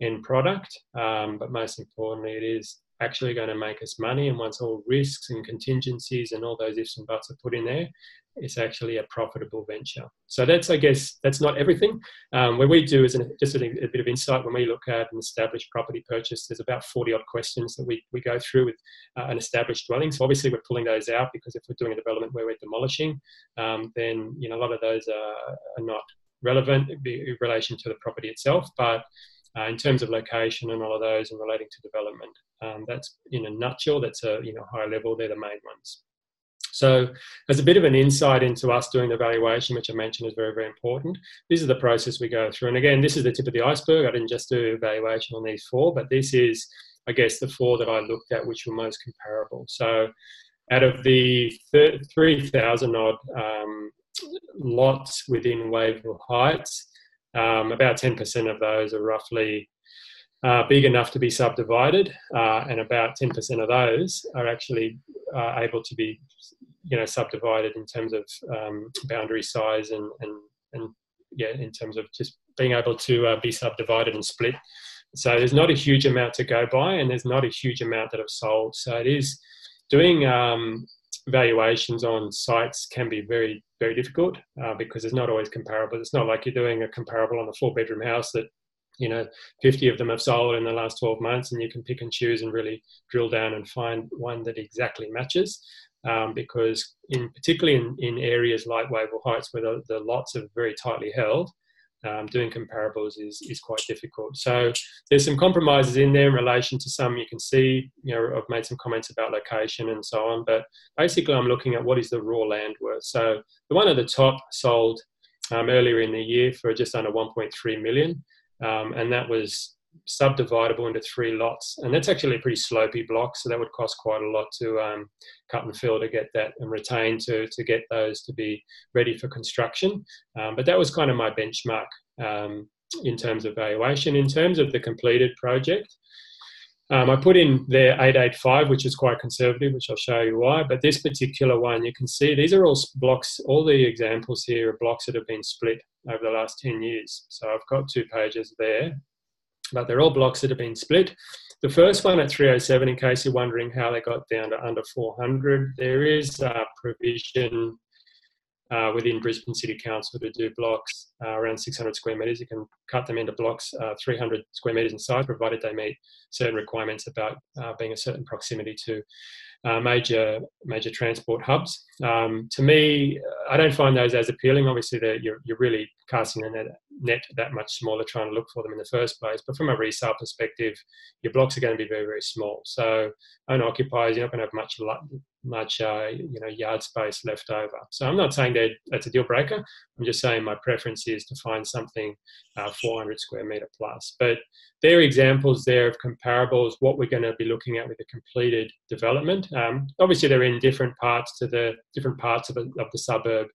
end product. Um, but most importantly, it is actually going to make us money. And once all risks and contingencies and all those ifs and buts are put in there, it's actually a profitable venture. So that's, I guess, that's not everything. Um, what we do is an, just a, a, bit of insight when we look at an established property purchase. There's about 40 odd questions that we, we go through with uh, an established dwelling. So obviously we're pulling those out because if we're doing a development where we're demolishing, um, then you know a lot of those are, are not relevant in relation to the property itself. But uh, in terms of location and all of those and relating to development, um, that's in a nutshell. That's a you know higher level. They're the main ones. So, as a bit of an insight into us doing the valuation, which I mentioned is very, very important, this is the process we go through. And again, this is the tip of the iceberg. I didn't just do evaluation on these four, but this is, I guess, the four that I looked at which were most comparable. So, out of the 3,000 odd um, lots within Wavell Heights, um, about 10% of those are roughly uh, big enough to be subdivided, uh, and about 10% of those are actually uh, able to be you know subdivided in terms of um, boundary size and and and yeah in terms of just being able to uh, be subdivided and split. So there's not a huge amount to go by and there's not a huge amount that have sold. So it is doing um, valuations on sites can be very very difficult uh, because it's not always comparable. It's not like you're doing a comparable on a four bedroom house that you know 50 of them have sold in the last 12 months and you can pick and choose and really drill down and find one that exactly matches. Um, because in particularly in, in areas like Wavell Heights where the, the lots are very tightly held, um, doing comparables is, is quite difficult. So there's some compromises in there in relation to some you can see, you know, I've made some comments about location and so on, but basically I'm looking at what is the raw land worth. So the one at the top sold um, earlier in the year for just under 1.3 million. Um, and that was subdividable into three lots. And that's actually a pretty slopy block, so that would cost quite a lot to um, cut and fill to get that and retain to, to get those to be ready for construction. Um, but that was kind of my benchmark um, in terms of valuation. In terms of the completed project, um, I put in there 885, which is quite conservative, which I'll show you why. But this particular one, you can see these are all blocks, all the examples here are blocks that have been split over the last 10 years. So I've got two pages there but they're all blocks that have been split. The first one at 307, in case you're wondering how they got down to under 400, there is a provision uh, within Brisbane City Council to do blocks uh, around 600 square metres. You can cut them into blocks uh, 300 square metres in size, provided they meet certain requirements about uh, being a certain proximity to uh, major major transport hubs. Um, to me, I don't find those as appealing. Obviously, you're, you're really casting a net, net that much smaller trying to look for them in the first place. But from a resale perspective, your blocks are going to be very, very small. So owner occupiers, you're not going to have much much uh, you know yard space left over. So I'm not saying that that's a deal breaker. I'm just saying my preference is to find something uh, 400 square meter plus. But there are examples there of comparables. What we're going to be looking at with a completed development. Um, obviously, they're in different parts to the different parts of, of the suburb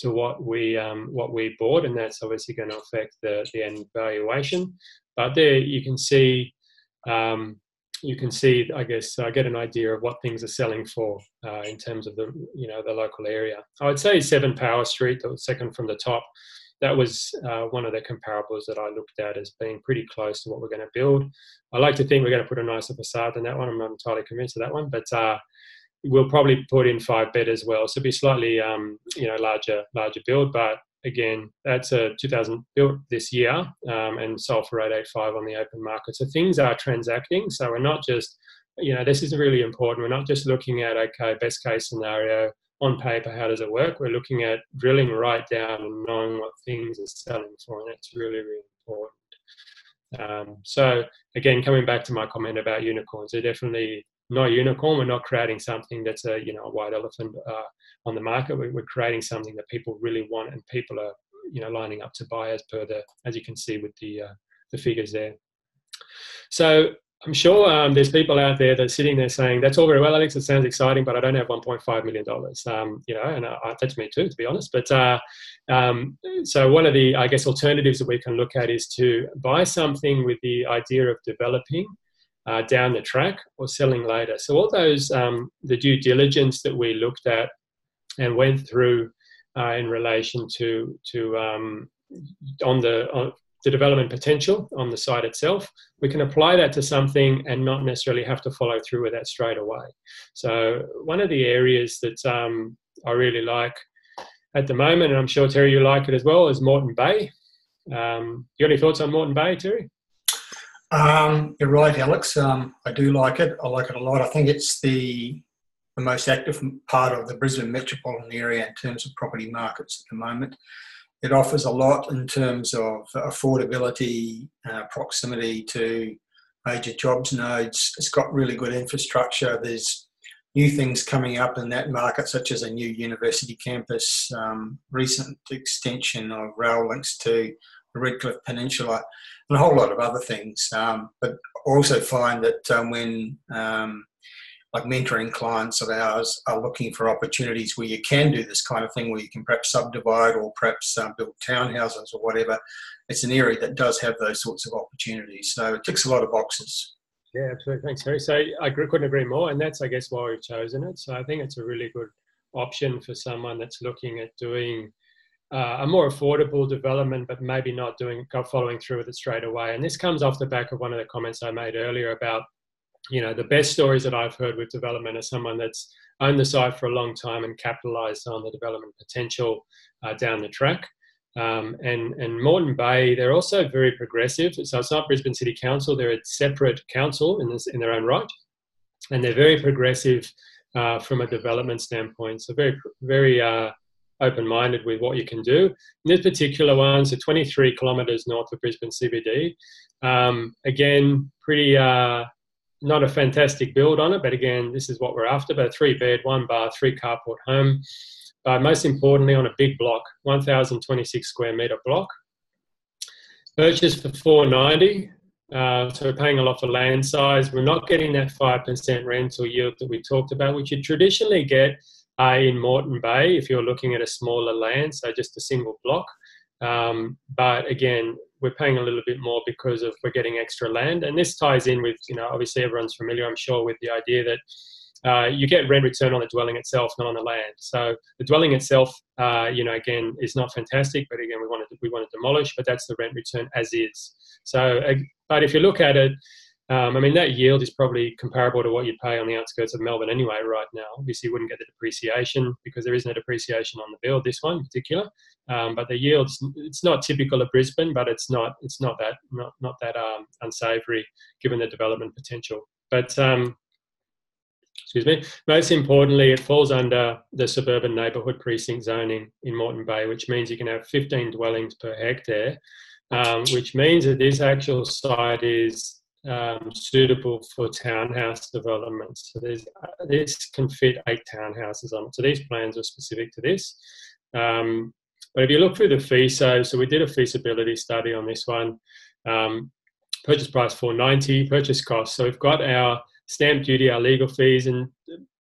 to what we um, what we bought, and that's obviously going to affect the the end valuation. But there you can see. Um, you can see, I guess, uh, get an idea of what things are selling for uh, in terms of the, you know, the local area. I would say Seven Power Street, the second from the top, that was uh, one of the comparables that I looked at as being pretty close to what we're going to build. I like to think we're going to put a nicer facade than that one. I'm not entirely convinced of that one, but uh, we'll probably put in five bed as well. So it'll be slightly, um, you know, larger, larger build. But again, that's a 2000 built this year um, and sold for 885 on the open market. So things are transacting. So we're not just, you know, this is really important. We're not just looking at, okay, best case scenario on paper, how does it work? We're looking at drilling right down and knowing what things are selling for. And that's really, really important. Um, so again, coming back to my comment about unicorns, they're definitely not unicorn. We're not creating something that's a you know a white elephant uh, on the market. We're, creating something that people really want, and people are you know lining up to buy as per the as you can see with the uh, the figures there. So I'm sure um, there's people out there that are sitting there saying, "That's all very well, Alex. It sounds exciting, but I don't have 1.5 million dollars." Um, you know, and uh, that's me too, to be honest. But uh, um, so one of the, I guess, alternatives that we can look at is to buy something with the idea of developing uh, down the track or selling later. So all those um, the due diligence that we looked at and went through uh, in relation to to um, on the on, the development potential on the site itself, we can apply that to something and not necessarily have to follow through with that straight away. So one of the areas that um, I really like at the moment, and I'm sure Terry you like it as well, is Moreton Bay. Um, you got any thoughts on Moreton Bay, Terry? Um, you're right, Alex. Um, I do like it. I like it a lot. I think it's the the most active part of the Brisbane metropolitan area in terms of property markets at the moment. It offers a lot in terms of affordability, uh, proximity to major jobs nodes. It's got really good infrastructure. There's new things coming up in that market, such as a new university campus, um, recent extension of rail links to the Redcliffe Peninsula, and a whole lot of other things. Um, but also find that um, when um, like mentoring clients of ours are looking for opportunities where you can do this kind of thing, where you can perhaps subdivide or perhaps um, build townhouses or whatever. It's an area that does have those sorts of opportunities. So it ticks a lot of boxes. Yeah, absolutely. Thanks, Terry. So I couldn't agree more, and that's, I guess, why we've chosen it. So I think it's a really good option for someone that's looking at doing uh, a more affordable development, but maybe not doing following through with it straight away. And this comes off the back of one of the comments I made earlier about you know, the best stories that I've heard with development are someone that's owned the site for a long time and capitalized on the development potential uh, down the track. Um, and, and Moreton Bay, they're also very progressive. So it's not Brisbane City Council, they're a separate council in, this, in their own right. And they're very progressive uh, from a development standpoint. So very, very uh, open minded with what you can do. This particular one, so 23 kilometres north of Brisbane CBD. Um, again, pretty uh, not a fantastic build on it, but again, this is what we're after. A three bed, one bath, three carport home. But most importantly, on a big block, 1,026 square meter block. Purchased for 490. Uh, so we're paying a lot for land size. We're not getting that 5% rental yield that we talked about, which you traditionally get uh, in Moreton Bay if you're looking at a smaller land, so just a single block. Um, but again, we're paying a little bit more because of we're getting extra land, and this ties in with you know obviously everyone's familiar, I'm sure, with the idea that. Uh, you get rent return on the dwelling itself, not on the land. So the dwelling itself, uh, you know, again, is not fantastic. But again, we want to we want to demolish, but that's the rent return as is. So, uh, but if you look at it, um, I mean, that yield is probably comparable to what you'd pay on the outskirts of Melbourne anyway, right now. Obviously, you wouldn't get the depreciation because there is no depreciation on the build, this one in particular. Um, but the yields, it's not typical of Brisbane, but it's not, it's not that, not, not that um, unsavoury given the development potential. But, um, excuse me, most importantly, it falls under the suburban neighbourhood precinct zoning in Moreton Bay, which means you can have 15 dwellings per hectare, um, which means that this actual site is um, suitable for townhouse developments. So uh, this can fit eight townhouses on it. So these plans are specific to this. Um, but if you look through the fee, so, so we did a feasibility study on this one. Um, purchase price 490, purchase cost. So we've got our stamp duty, our legal fees, and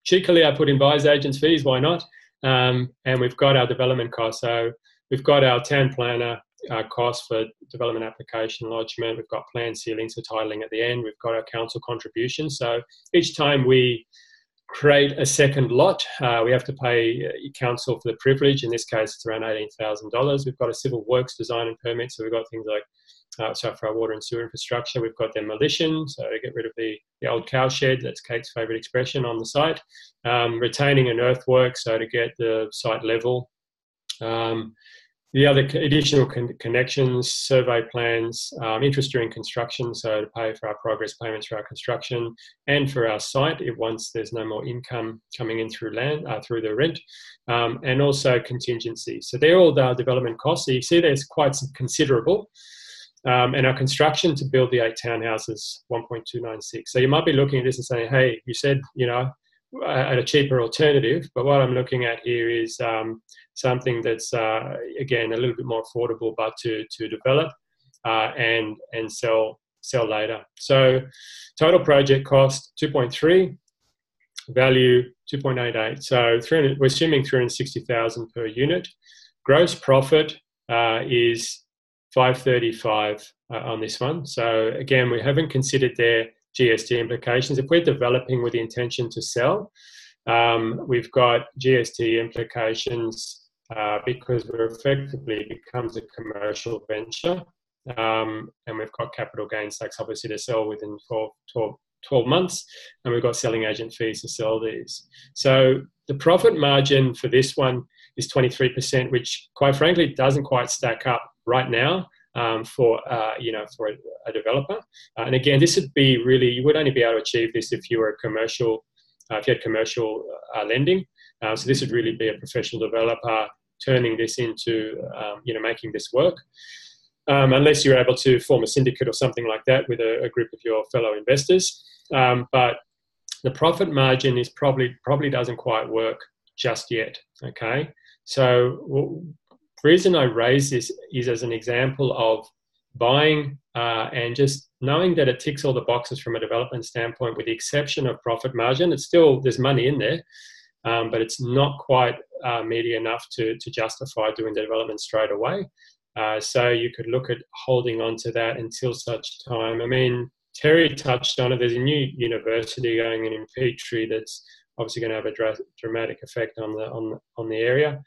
cheekily I put in buyer's agents fees, why not? Um, and we've got our development costs. So we've got our town planner, uh, costs for development application lodgement. We've got plan sealings for titling at the end. We've got our council contribution. So each time we create a second lot, uh, we have to pay uh, council for the privilege. In this case, it's around $18,000. We've got a civil works design and permit. So we've got things like Uh, so for our water and sewer infrastructure, we've got demolition, so to get rid of the, the old cow shed, that's Kate's favourite expression on the site. Um, retaining an earthwork, so to get the site level. Um, the other additional con- connections, survey plans, um, interest during construction, so to pay for our progress payments for our construction and for our site if once there's no more income coming in through land, uh, through the rent, um, and also contingency. So they're all the development costs. So you see there's quite some considerable. Um, and our construction to build the eight townhouses, 1.296. So you might be looking at this and saying, hey, you said, you know, at a cheaper alternative. But what I'm looking at here is um, something that's uh, again a little bit more affordable, but to to develop uh, and and sell sell later. So total project cost 2.3, value 2.88. So 300, we're assuming 360,000 per unit. Gross profit uh, is 535 uh, on this one. So again, we haven't considered their GST implications. If we're developing with the intention to sell, um, we've got GST implications uh, because we're effectively becomes a commercial venture. Um, and we've got capital gains tax obviously to sell within 12, 12, 12, months, and we've got selling agent fees to sell these. So the profit margin for this one is 23%, which quite frankly doesn't quite stack up right now um, for uh, you know for a, a developer. Uh, and again, this would be really you would only be able to achieve this if you were a commercial, uh, if you had commercial uh, lending. Uh, so this would really be a professional developer turning this into um, you know making this work. Um, unless you're able to form a syndicate or something like that with a, a group of your fellow investors. Um, but the profit margin is probably probably doesn't quite work just yet. Okay, so the reason I raise this is as an example of buying uh, and just knowing that it ticks all the boxes from a development standpoint, with the exception of profit margin. It's still there's money in there, um, but it's not quite uh, meaty enough to to justify doing the development straight away. Uh, so you could look at holding on to that until such time. I mean, Terry touched on it. There's a new university going in in Petrie that's obviously going to have a dra- dramatic effect on the on the, on the area.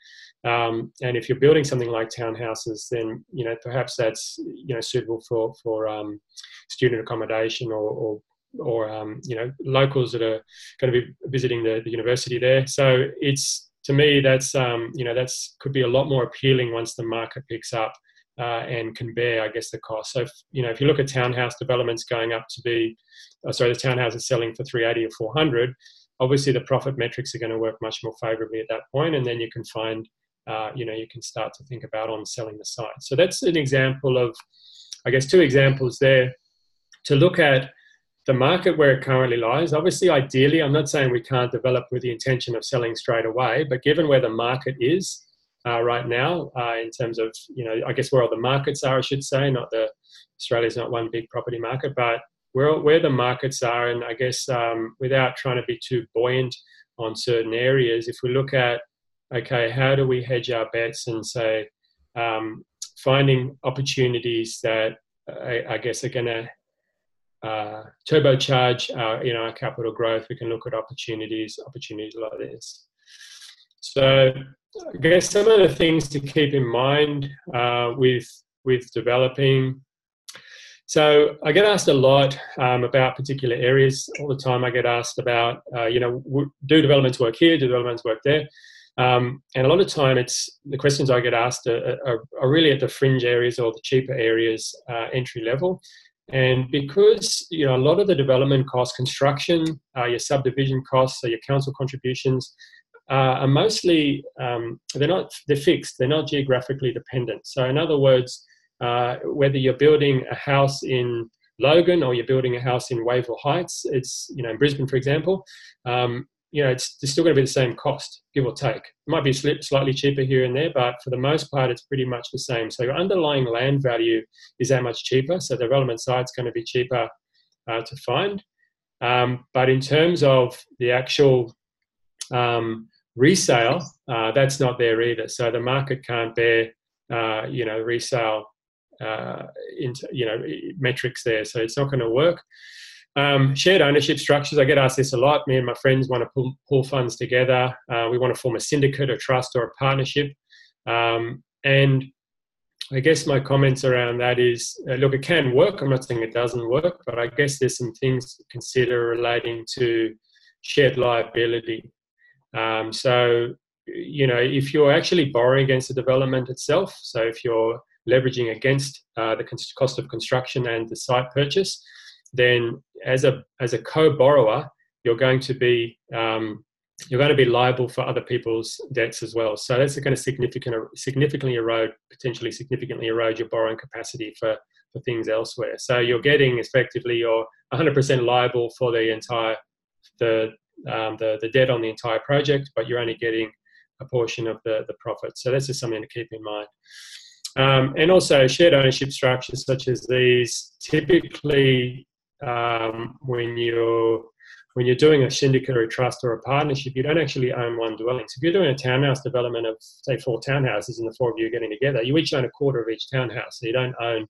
Um, and if you're building something like townhouses, then you know perhaps that's you know suitable for for um, student accommodation or, or or um, you know locals that are going to be visiting the, the university there. So it's to me that's um, you know that's could be a lot more appealing once the market picks up uh, and can bear, I guess, the cost. So if, you know if you look at townhouse developments going up to be, uh, sorry, the townhouse is selling for 380 or 400 obviously the profit metrics are going to work much more favorably at that point and then you can find uh, you know you can start to think about on selling the site so that's an example of i guess two examples there to look at the market where it currently lies obviously ideally i'm not saying we can't develop with the intention of selling straight away but given where the market is uh, right now uh, in terms of you know i guess where all the markets are i should say not the australia's not one big property market but where, where the markets are, and I guess um, without trying to be too buoyant on certain areas, if we look at, okay, how do we hedge our bets and say, um, finding opportunities that I, I guess are going to uh, turbocharge our, you know, our capital growth, we can look at opportunities, opportunities like this. So I guess some of the things to keep in mind uh, with with developing so I get asked a lot um, about particular areas all the time. I get asked about, uh, you know, do developments work here? Do developments work there? Um, and a lot of time, it's the questions I get asked are, are, are really at the fringe areas or the cheaper areas, uh, entry level. And because you know a lot of the development costs, construction, uh, your subdivision costs, so your council contributions, uh, are mostly um, they're not they're fixed. They're not geographically dependent. So in other words, uh, whether you're building a house in Logan or you're building a house in Wavell Heights, it's you know in Brisbane, for example, um, you know it's, it's still going to be the same cost, give or take. It might be slightly cheaper here and there, but for the most part, it's pretty much the same. So your underlying land value is that much cheaper. So the development site's going to be cheaper uh, to find. Um, but in terms of the actual um, resale, uh, that's not there either. So the market can't bear, uh, you know, resale uh, into, you know metrics there. So it's not going to work. Um, shared ownership structures. I get asked this a lot. Me and my friends want to pull, pull funds together. Uh, we want to form a syndicate, a trust, or a partnership. Um, and I guess my comments around that is uh, look, it can work. I'm not saying it doesn't work, but I guess there's some things to consider relating to shared liability. Um, so, you know, if you're actually borrowing against the development itself, so if you're leveraging against uh, the cost of construction and the site purchase, then as a as a co-borrower, you're going to be um, you're going to be liable for other people's debts as well. So that's going to significant, significantly erode, potentially significantly erode your borrowing capacity for, for things elsewhere. So you're getting effectively you're 100% liable for the entire the, um, the the debt on the entire project, but you're only getting a portion of the the profit. So that's just something to keep in mind. Um, and also shared ownership structures such as these typically um, when you're when you're doing a syndicate or a trust or a partnership, you don't actually own one dwelling. So if you're doing a townhouse development of, say, four townhouses and the four of you are getting together, you each own a quarter of each townhouse. So you don't own,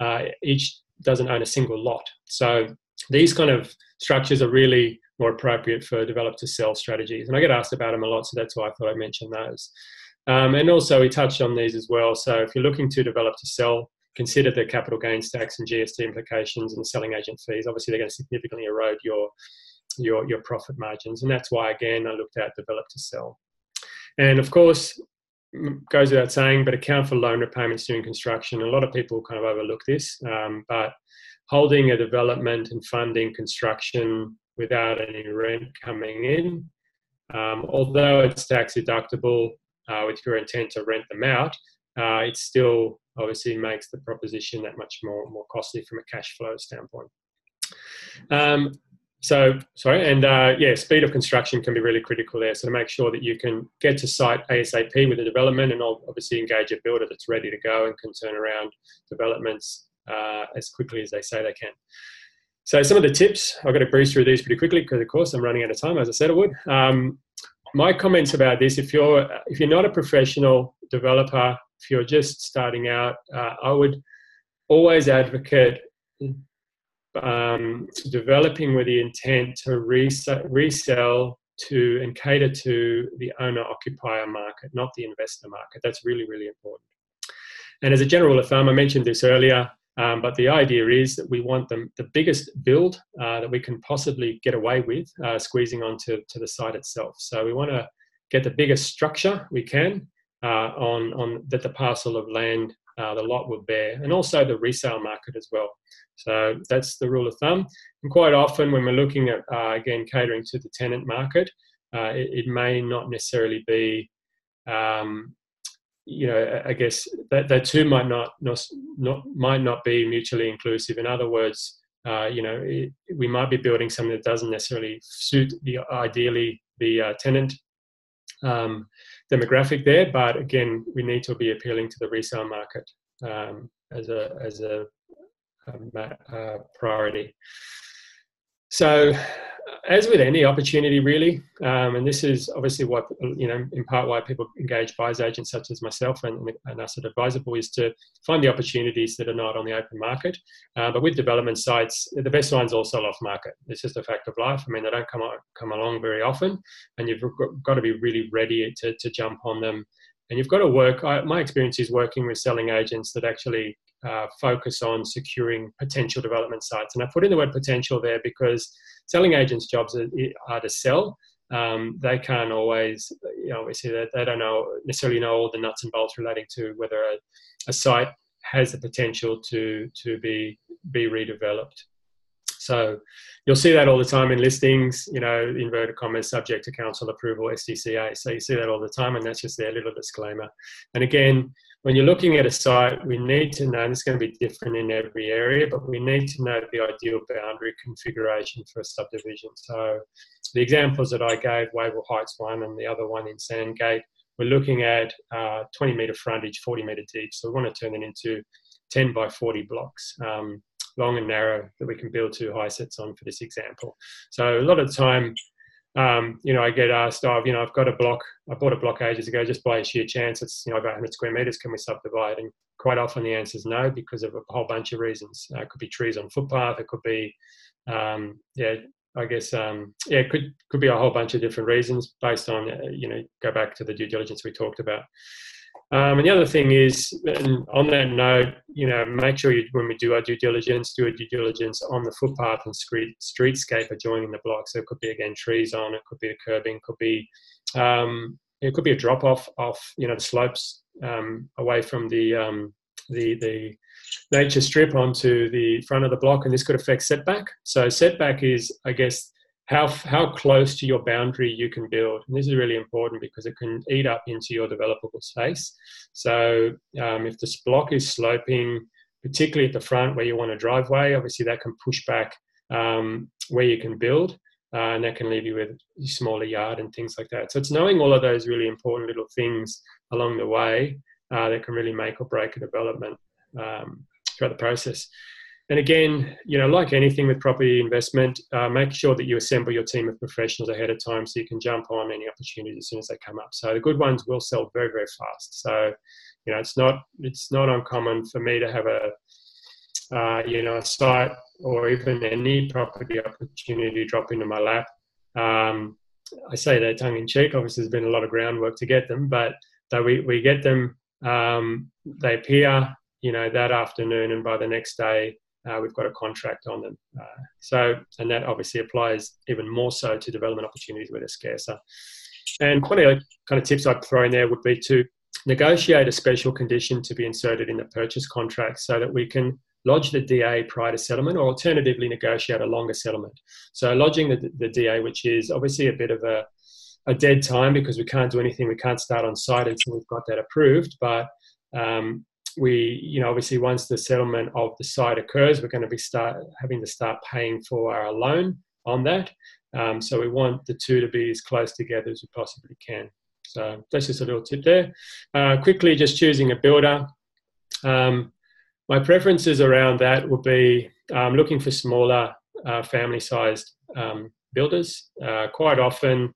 uh, each doesn't own a single lot. So these kind of structures are really more appropriate for develop to sell strategies. And I get asked about them a lot, so that's why I thought I'd mention those. Um, and also, we touched on these as well. So if you're looking to develop to sell, consider the capital gains tax and GST implications and selling agent fees. Obviously, they're going to significantly erode your your, your profit margins. And that's why, again, I looked at develop to sell. And of course, goes without saying, but account for loan repayments during construction. A lot of people kind of overlook this, um, but holding a development and funding construction without any rent coming in, um, although it's tax deductible uh, with your intent to rent them out, uh, it still obviously makes the proposition that much more, more costly from a cash flow standpoint. Um, so, sorry, and uh, yeah, speed of construction can be really critical there. So, to make sure that you can get to site ASAP with the development and obviously engage a builder that's ready to go and can turn around developments uh, as quickly as they say they can. So, some of the tips, I've got to breeze through these pretty quickly because, of course, I'm running out of time, as I said I would. Um, my comments about this if you're if you're not a professional developer if you're just starting out uh, i would always advocate um, developing with the intent to resell, to and cater to the owner occupier market, not the investor market. That's really, really important. And as a general rule of thumb, I mentioned this earlier, um, but the idea is that we want them, the biggest build uh, that we can possibly get away with uh, squeezing onto to the site itself. So we want to get the biggest structure we can on, on that the parcel of land uh, the lot will bear, and also the resale market as well. So that's the rule of thumb. And quite often, when we're looking at uh, again catering to the tenant market, uh, it, it, may not necessarily be, um, you know, I guess that, that two might not, not, not might not be mutually inclusive. In other words, uh, you know, it, we might be building something that doesn't necessarily suit the ideally the uh, tenant um, demographic there, but again, we need to be appealing to the resale market um, as a as a uh, priority. So, as with any opportunity, really, um, and this is obviously what you know, in part why people engage buyers agents such as myself and, and us at Adviseable is to find the opportunities that are not on the open market. Uh, but with development sites, the best ones sell off market. It's just a fact of life. I mean, they don't come come along very often, and you've got to be really ready to to jump on them. And you've got to work. I, my experience is working with selling agents that actually uh, focus on securing potential development sites. And I put in the word potential there because selling agents' jobs are, are to sell. Um, they can't always, you know, obviously they, they, don't know necessarily know all the nuts and bolts relating to whether a, a site has the potential to to be be redeveloped. So you'll see that all the time in listings, you know, inverted commas, subject to council approval, STCA. So you see that all the time, and that's just their little disclaimer. And again, when you're looking at a site, we need to know, and it's going to be different in every area, but we need to know the ideal boundary configuration for a subdivision. So the examples that I gave, Wavell Heights one and the other one in Sandgate, we're looking at uh, 20 metre frontage, 40 metre deep. So we want to turn it into 10 by 40 blocks, um, long and narrow, that we can build two high sets on for this example. So a lot of time, um, you know, I get asked, oh, you know, I've got a block, I bought a block ages ago, just by a sheer chance, it's, you know, about 100 square meters, can we subdivide? And quite often the answer is no, because of a whole bunch of reasons. Uh, it could be trees on footpath, it could be, um, yeah, I guess, um, yeah, it could, could be a whole bunch of different reasons based on, uh, you know, go back to the due diligence we talked about. Um, and the other thing is, on that note, you know, make sure you, when we do our due diligence, do a due diligence on the footpath and street, streetscape adjoining the block. So it could be again trees on, it could be a curbing, could be um, it could be a drop off off you know the slopes um, away from the um, the the nature strip onto the front of the block, and this could affect setback. So setback is, I guess, how how close to your boundary you can build. And this is really important because it can eat up into your developable space. So um, if this block is sloping, particularly at the front where you want a driveway, obviously that can push back um, where you can build. Uh, and that can leave you with a smaller yard and things like that. So it's knowing all of those really important little things along the way uh, that can really make or break a development um, throughout the process. And again, you know, like anything with property investment, uh, make sure that you assemble your team of professionals ahead of time so you can jump on any opportunities as soon as they come up. So the good ones will sell very, very fast. So, you know, it's not it's not uncommon for me to have a uh, you know a site or even any property opportunity drop into my lap. Um, I say that tongue in cheek. Obviously, there's been a lot of groundwork to get them, but so we, we get them. Um, they appear, you know, that afternoon, and by the next day, uh, we've got a contract on them. Uh, so, and that obviously applies even more so to development opportunities where they're scarcer. And one of the kind of tips I'd throw in there would be to negotiate a special condition to be inserted in the purchase contract so that we can lodge the DA prior to settlement or alternatively negotiate a longer settlement. So lodging the, the DA, which is obviously a bit of a, a dead time because we can't do anything, we can't start on site until we've got that approved, but um, we, you know, obviously once the settlement of the site occurs, we're going to be start having to start paying for our loan on that. Um, so we want the two to be as close together as we possibly can. So that's just a little tip there. Uh, quickly, just choosing a builder. Um, my preferences around that would be um, looking for smaller uh, family-sized um, builders. Uh, quite often,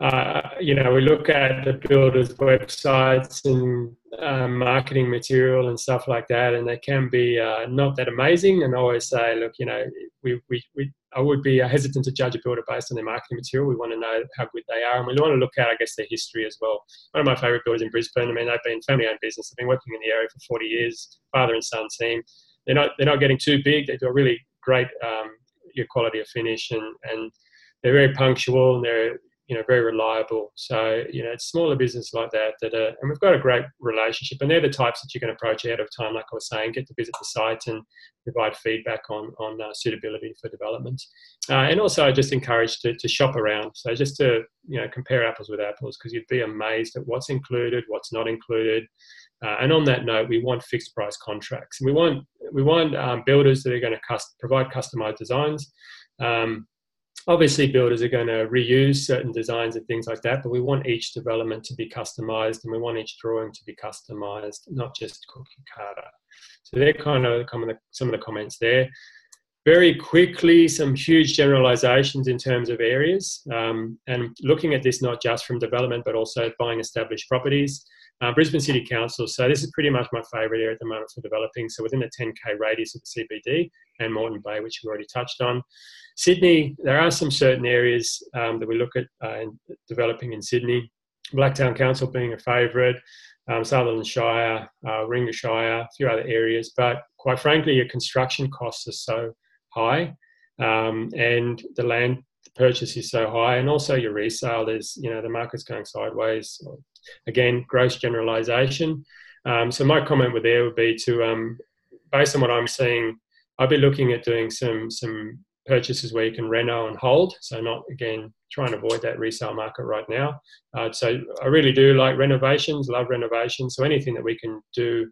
uh, you know, we look at the builders' websites and um, marketing material and stuff like that, and they can be uh, not that amazing. And I always say, look, you know, we, we, we I would be uh, hesitant to judge a builder based on their marketing material. We want to know how good they are, and we want to look at, I guess, their history as well. One of my favourite builders in Brisbane. I mean, they've been family-owned business. They've been working in the area for 40 years. Father and son team. They're not they're not getting too big. They do a really great um, quality of finish, and and they're very punctual and they're you know very reliable. So you know it's smaller business like that that are, and we've got a great relationship, and they're the types that you can approach ahead of time, like I was saying, get to visit the site and provide feedback on on uh, suitability for development, uh, and also just encourage to, to shop around. So just to you know compare apples with apples because you'd be amazed at what's included, what's not included. Uh, and on that note, we want fixed price contracts. And we want we want um, builders that are going to cust- provide customized designs. Um, obviously builders are going to reuse certain designs and things like that but we want each development to be customized and we want each drawing to be customized not just cookie cutter. So they're kind of some of the comments there. Very quickly some huge generalizations in terms of areas. Um, and looking at this not just from development but also buying established properties uh, Brisbane City Council. So this is pretty much my favourite area at the moment for developing. So within the 10k radius of the CBD and Moreton Bay, which we already touched on. Sydney, there are some certain areas um, that we look at uh, in developing in Sydney. Blacktown Council being a favourite, um, Sutherland Shire, uh, Ringa Shire, a few other areas. But quite frankly, your construction costs are so high, um, and the land purchase is so high, and also your resale is, you know, the market's going sideways. Again, gross generalisation. Um, so my comment with there would be to, um, based on what I'm seeing, I'd be looking at doing some some purchases where you can reno and hold. So not again trying to avoid that resale market right now. Uh, so I really do like renovations, love renovations. So anything that we can do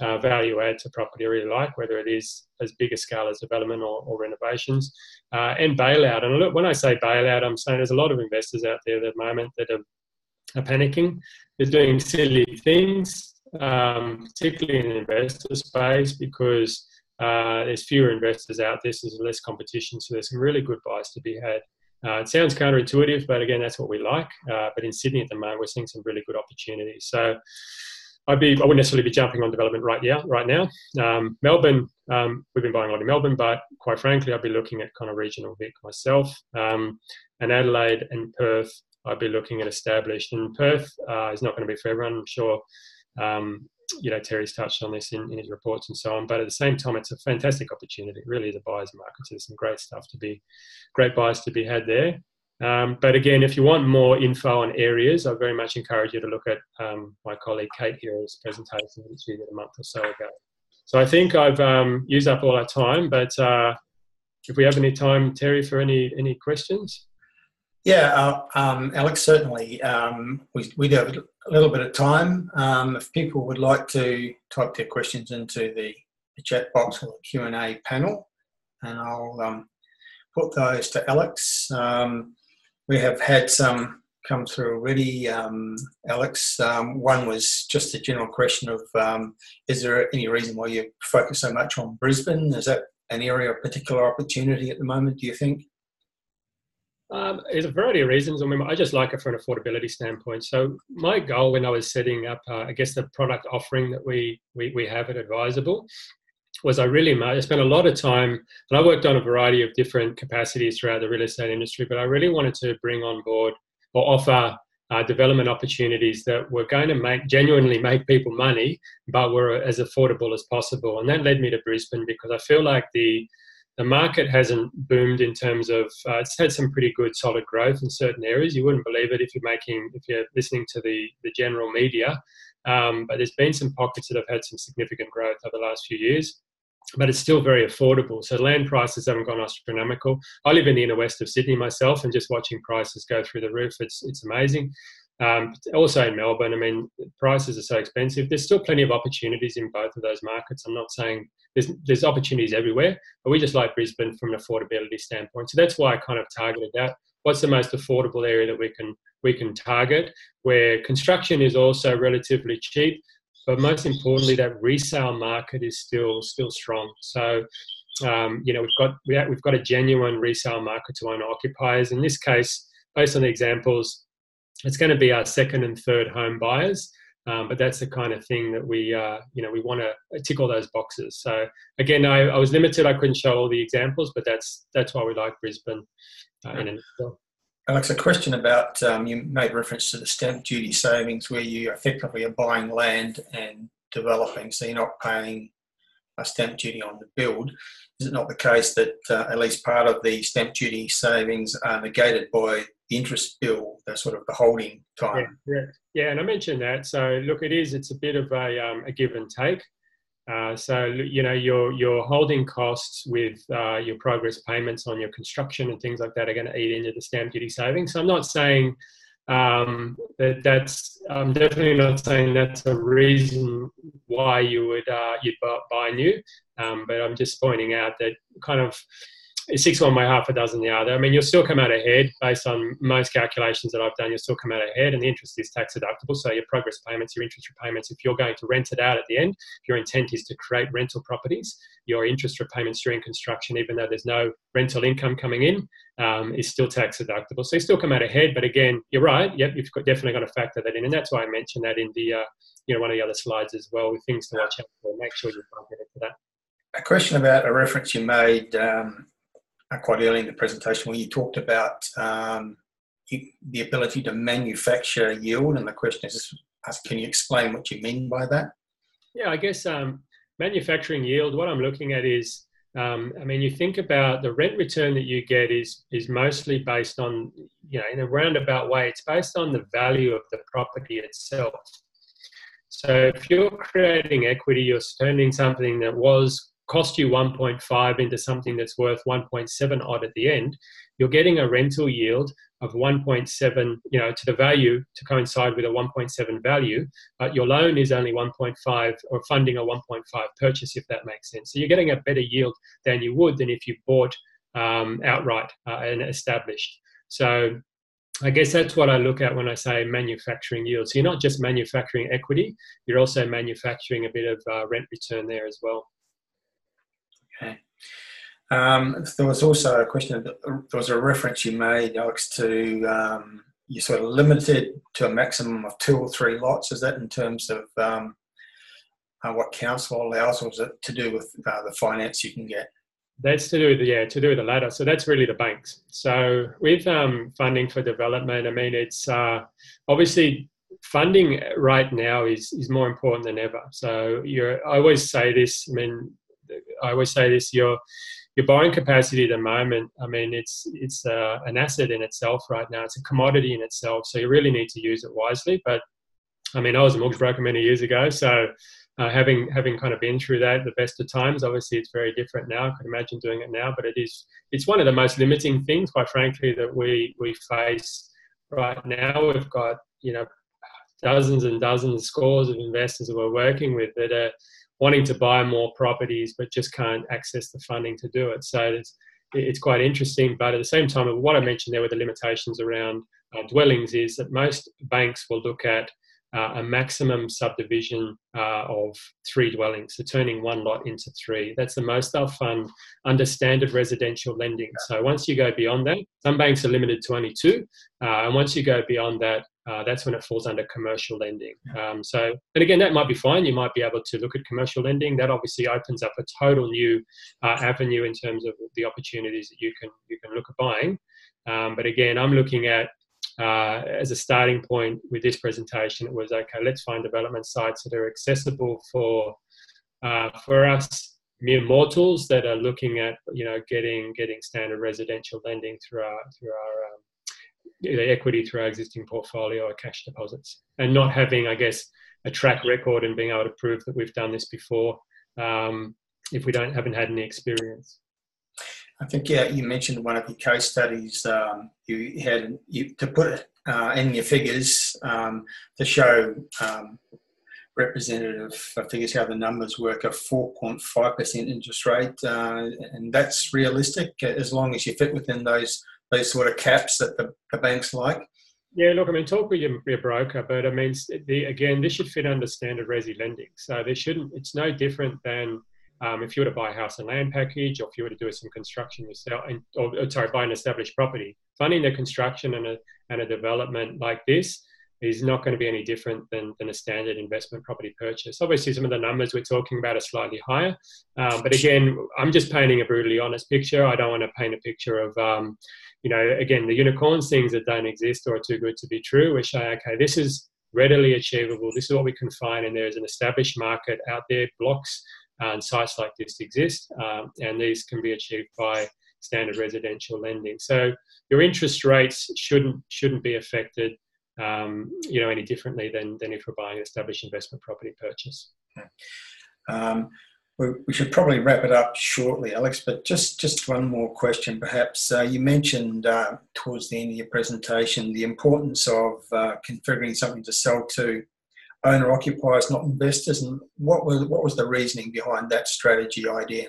uh, value add to property I really like, whether it is as big a scale as development or, or renovations, uh, and bailout. And look, when I say bailout, I'm saying there's a lot of investors out there at the moment that are, are panicking. They're doing silly things, um, particularly in the investor space, because uh, there's fewer investors out there, so there's less competition. So there's some really good buys to be had. Uh, it sounds counterintuitive, but again, that's what we like. Uh, but in Sydney at the moment, we're seeing some really good opportunities. So I'd be, I wouldn't necessarily be jumping on development right now. Right now, um, Melbourne, um, we've been buying a lot in Melbourne, but quite frankly, I'd be looking at kind of regional Vic myself. Um, and Adelaide and Perth, I'd be looking at established. And Perth uh, is not going to be for everyone. I'm sure Um, you know, Terry's touched on this in, in his reports and so on. But at the same time, it's a fantastic opportunity. It really is a buyer's market. So there's some great stuff to be, great buyers to be had there. Um, but again, if you want more info on areas, I very much encourage you to look at um, my colleague Kate Hero's presentation, which we did a month or so ago. So I think I've um, used up all our time, but uh, if we have any time, Terry, for any any questions. Yeah, uh, um, Alex, certainly. Um, we, we do have a little bit of time. Um, if people would like to type their questions into the, the chat box or the Q&A panel, and I'll put those to Alex. Um, we have had some come through already, um, Alex. one was just a general question of, is there any reason why you focus so much on Brisbane? Is that an area of particular opportunity at the moment, do you think? Um, there's a variety of reasons. I mean, I just like it from an affordability standpoint. So my goal when I was setting up, uh, I guess, the product offering that we, we, we have at Adviseable was I really I spent a lot of time, and I worked on a variety of different capacities throughout the real estate industry, but I really wanted to bring on board or offer uh, development opportunities that were going to make genuinely make people money, but were as affordable as possible. And that led me to Brisbane because I feel like the the market hasn't boomed in terms of uh, it's had some pretty good solid growth in certain areas. You wouldn't believe it if you're making if you're listening to the the general media, um, but there's been some pockets that have had some significant growth over the last few years. But it's still very affordable. So land prices haven't gone astronomical. I live in the inner west of Sydney myself, and just watching prices go through the roof, it's it's amazing. Um, also in Melbourne, I mean, prices are so expensive. There's still plenty of opportunities in both of those markets. I'm not saying there's, there's opportunities everywhere, but we just like Brisbane from an affordability standpoint. So that's why I kind of targeted that. What's the most affordable area that we can we can target, where construction is also relatively cheap, but most importantly, that resale market is still still strong. So um, you know we've got we have, we've got a genuine resale market to owner occupiers. In this case, based on the examples it's going to be our second and third home buyers. Um, but that's the kind of thing that we, uh, you know, we want to tick all those boxes. So again, I, I, was limited; I couldn't show all the examples, but that's that's why we like Brisbane. Uh, in Alex, a question about um, you made reference to the stamp duty savings, where you effectively are buying land and developing, so you're not paying a stamp duty on the build. Is it not the case that uh, at least part of the stamp duty savings are negated by the interest bill, the sort of the holding time. Yeah, yeah, yeah, and I mentioned that. So look, it is. It's a bit of a, um, a give and take. Uh, so you know your your holding costs with uh, your progress payments on your construction and things like that are going to eat into the stamp duty savings. So I'm not saying um, that that's. I'm definitely not saying that's a reason why you would uh, you'd buy new. Um, but I'm just pointing out that kind of six one way, half a dozen the other. I mean, you'll still come out ahead based on most calculations that I've done. You'll still come out ahead, and the interest is tax deductible. So your progress payments, your interest repayments, if you're going to rent it out at the end, if your intent is to create rental properties, your interest repayments during construction, even though there's no rental income coming in, um, is still tax deductible. So you still come out ahead. But again, you're right. Yep, you've got, definitely got to factor that in, and that's why I mentioned that in the uh, you know one of the other slides as well, with things to watch out for. Make sure you target it for that. A question about a reference you made. Um quite early in the presentation where you talked about um, the ability to manufacture yield, and the question is, can you explain what you mean by that? Yeah, I guess um, manufacturing yield. What I'm looking at is, um, I mean, you think about the rent return that you get is is mostly based on, you know, in a roundabout way, it's based on the value of the property itself. So if you're creating equity, you're turning something that was cost you 1.5 into something that's worth 1.7 odd at the end, you're getting a rental yield of 1.7, you know, to the value to coincide with a 1.7 value, but your loan is only 1.5 or funding a 1.5 purchase, if that makes sense. So you're getting a better yield than you would than if you bought um, outright uh, and established. So I guess that's what I look at when I say manufacturing yield. So you're not just manufacturing equity, you're also manufacturing a bit of uh, rent return there as well. Okay. Um, there was also a question, there was a reference you made, Alex, to um, you sort of limited to a maximum of two or three lots. Is that in terms of um, uh, what council allows, or is it to do with uh, the finance you can get? That's to do with the, yeah, to do with the latter. So that's really the banks. So with um, funding for development, I mean, it's uh, obviously funding right now is is more important than ever. So you're, I always say this. I mean, I always say this. Your your borrowing capacity at the moment. I mean, it's it's uh, an asset in itself right now. It's a commodity in itself. So you really need to use it wisely. But I mean, I was a mortgage broker many years ago, so. Uh, having having kind of been through that the best of times obviously it's very different now i can imagine doing it now but it is it's one of the most limiting things quite frankly that we we face right now we've got you know dozens and dozens, scores of investors that we're working with that are wanting to buy more properties but just can't access the funding to do it. So it's, it's quite interesting. But at the same time, what I mentioned there with the limitations around uh, dwellings is that most banks will look at uh, a maximum subdivision uh, of three dwellings, so turning one lot into three. That's the most they'll fund under standard residential lending. So once you go beyond that, some banks are limited to only two, uh, and once you go beyond that, uh, that's when it falls under commercial lending. Um, so, and again, that might be fine. You might be able to look at commercial lending. That obviously opens up a total new uh, avenue in terms of the opportunities that you can you can look at buying. Um, but again, I'm looking at uh, as a starting point with this presentation, it was okay. Let's find development sites that are accessible for uh, for us mere mortals that are looking at you know getting getting standard residential lending through our through our um, equity through our existing portfolio or cash deposits, and not having, I guess, a track record and being able to prove that we've done this before um, if we don't haven't had any experience. I think yeah, you mentioned one of your case studies. Um, you had you, to put it uh, in your figures um, to show um, representative figures how the numbers work. A 4.5% interest rate, uh, and that's realistic as long as you fit within those those sort of caps that the, the banks like. Yeah, look, I mean, talk with your, your broker, but I mean, the, again, this should fit under standard resi lending. So there shouldn't. It's no different than um, if you were to buy a house and land package, or if you were to do some construction yourself, and, or, or sorry, buy an established property, funding the construction and a, and a development like this is not going to be any different than, than a standard investment property purchase. Obviously, some of the numbers we're talking about are slightly higher, um, but again, I'm just painting a brutally honest picture. I don't want to paint a picture of, um, you know, again, the unicorns, things that don't exist or are too good to be true. We're saying, okay, this is readily achievable. This is what we can find, and there's an established market out there. Blocks and sites like this exist, um, and these can be achieved by standard residential lending. So your interest rates shouldn't shouldn't be affected, um, you know, any differently than than if we're buying an established investment property purchase. Um, we should probably wrap it up shortly, Alex. But just just one more question, perhaps. Uh, you mentioned uh, towards the end of your presentation the importance of uh, configuring something to sell to owner occupiers, not investors. And what was what was the reasoning behind that strategy idea?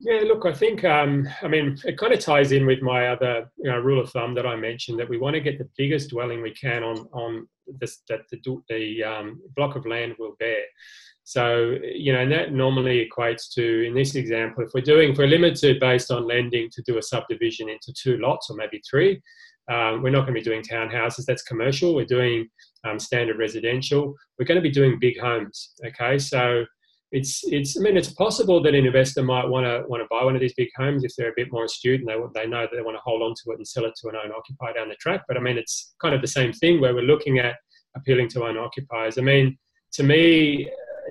Yeah, look, I think um, I mean it kind of ties in with my other you know, rule of thumb that I mentioned that we want to get the biggest dwelling we can on on this that the, the um, block of land will bear. So you know, and that normally equates to in this example, if we're doing if we're limited based on lending to do a subdivision into two lots or maybe three, um, we're not going to be doing townhouses. That's commercial. We're doing um, standard residential. We're going to be doing big homes. Okay, so it's it's. I mean, it's possible that an investor might want to want to buy one of these big homes if they're a bit more astute and they they know that they want to hold on to it and sell it to an owner occupier down the track. But I mean, it's kind of the same thing where we're looking at appealing to owner occupiers. I mean, to me,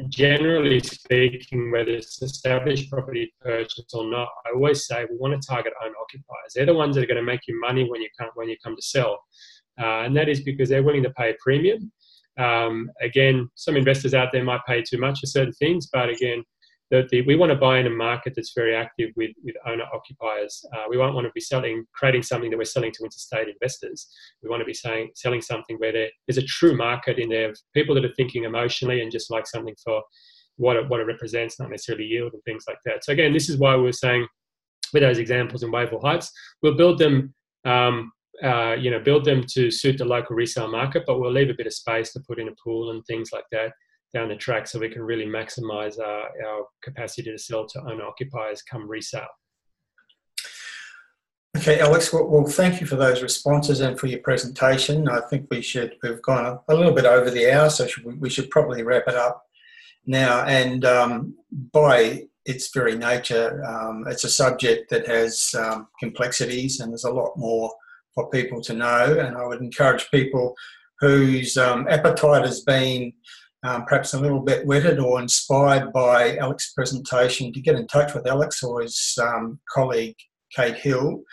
generally speaking, whether it's established property purchase or not, I always say we want to target owner occupiers. They're the ones that are going to make you money when you come when you come to sell, uh, and that is because they're willing to pay a premium. Um, again, some investors out there might pay too much for certain things, but again, the, the, we want to buy in a market that's very active with, with owner occupiers. Uh, we won't want to be selling, creating something that we're selling to interstate investors. We want to be saying, selling something where there is a true market in there of people that are thinking emotionally and just like something for what it, what it represents, not necessarily yield and things like that. So again, this is why we are saying with those examples in Wavell Heights, we'll build them um, uh, you know, build them to suit the local resale market, but we'll leave a bit of space to put in a pool and things like that down the track so we can really maximize our, our capacity to sell to owner occupiers come resale. Okay, Alex, well, thank you for those responses and for your presentation. I think we should, we've gone a, little bit over the hour, so we, should probably wrap it up now. And um, by its very nature, um, it's a subject that has um, complexities and there's a lot more for people to know. And I would encourage people whose um, appetite has been um, perhaps a little bit whetted or inspired by Alex's presentation, to get in touch with Alex or his um, colleague Kate Hill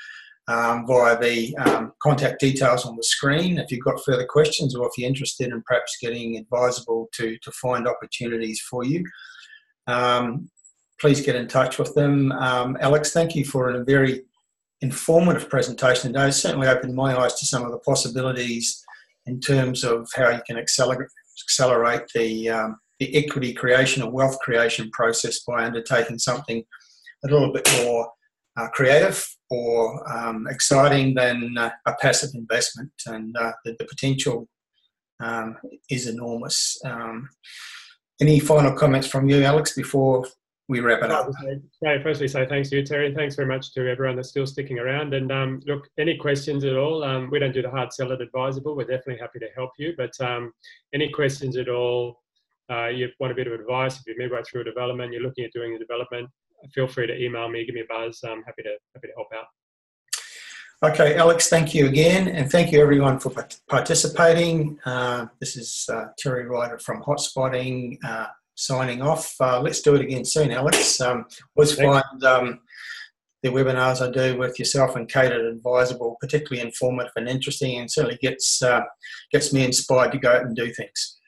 um, via the um, contact details on the screen. If you've got further questions or if you're interested in perhaps getting Adviseable to, to find opportunities for you, um, please get in touch with them. Um, Alex, thank you for a very informative presentation today. It certainly opened my eyes to some of the possibilities in terms of how you can accelerate, accelerate the, um, the equity creation or wealth creation process by undertaking something a little bit more uh, creative or um, exciting than uh, a passive investment, and uh, the, the, potential um, is enormous. Um, any final comments from you, Alex, before we wrap it up. Okay, firstly, say thanks to you, Terry, and thanks very much to everyone that's still sticking around. And um, look, any questions at all? Um, we don't do the hard sell it Adviseable. We're definitely happy to help you. But um, any questions at all? Uh, you want a bit of advice if you're midway through a development, you're looking at doing the development, feel free to email me, give me a buzz. I'm happy to happy to help out. Okay, Alex, thank you again, and thank you everyone for participating. Uh, this is uh, Terry Ryder from Hotspotting. Uh, signing off. Uh, let's do it again soon, Alex. Um, always Thanks. find um, the webinars I do with yourself and Kate at Adviseable particularly informative and interesting, and certainly gets uh, gets me inspired to go out and do things.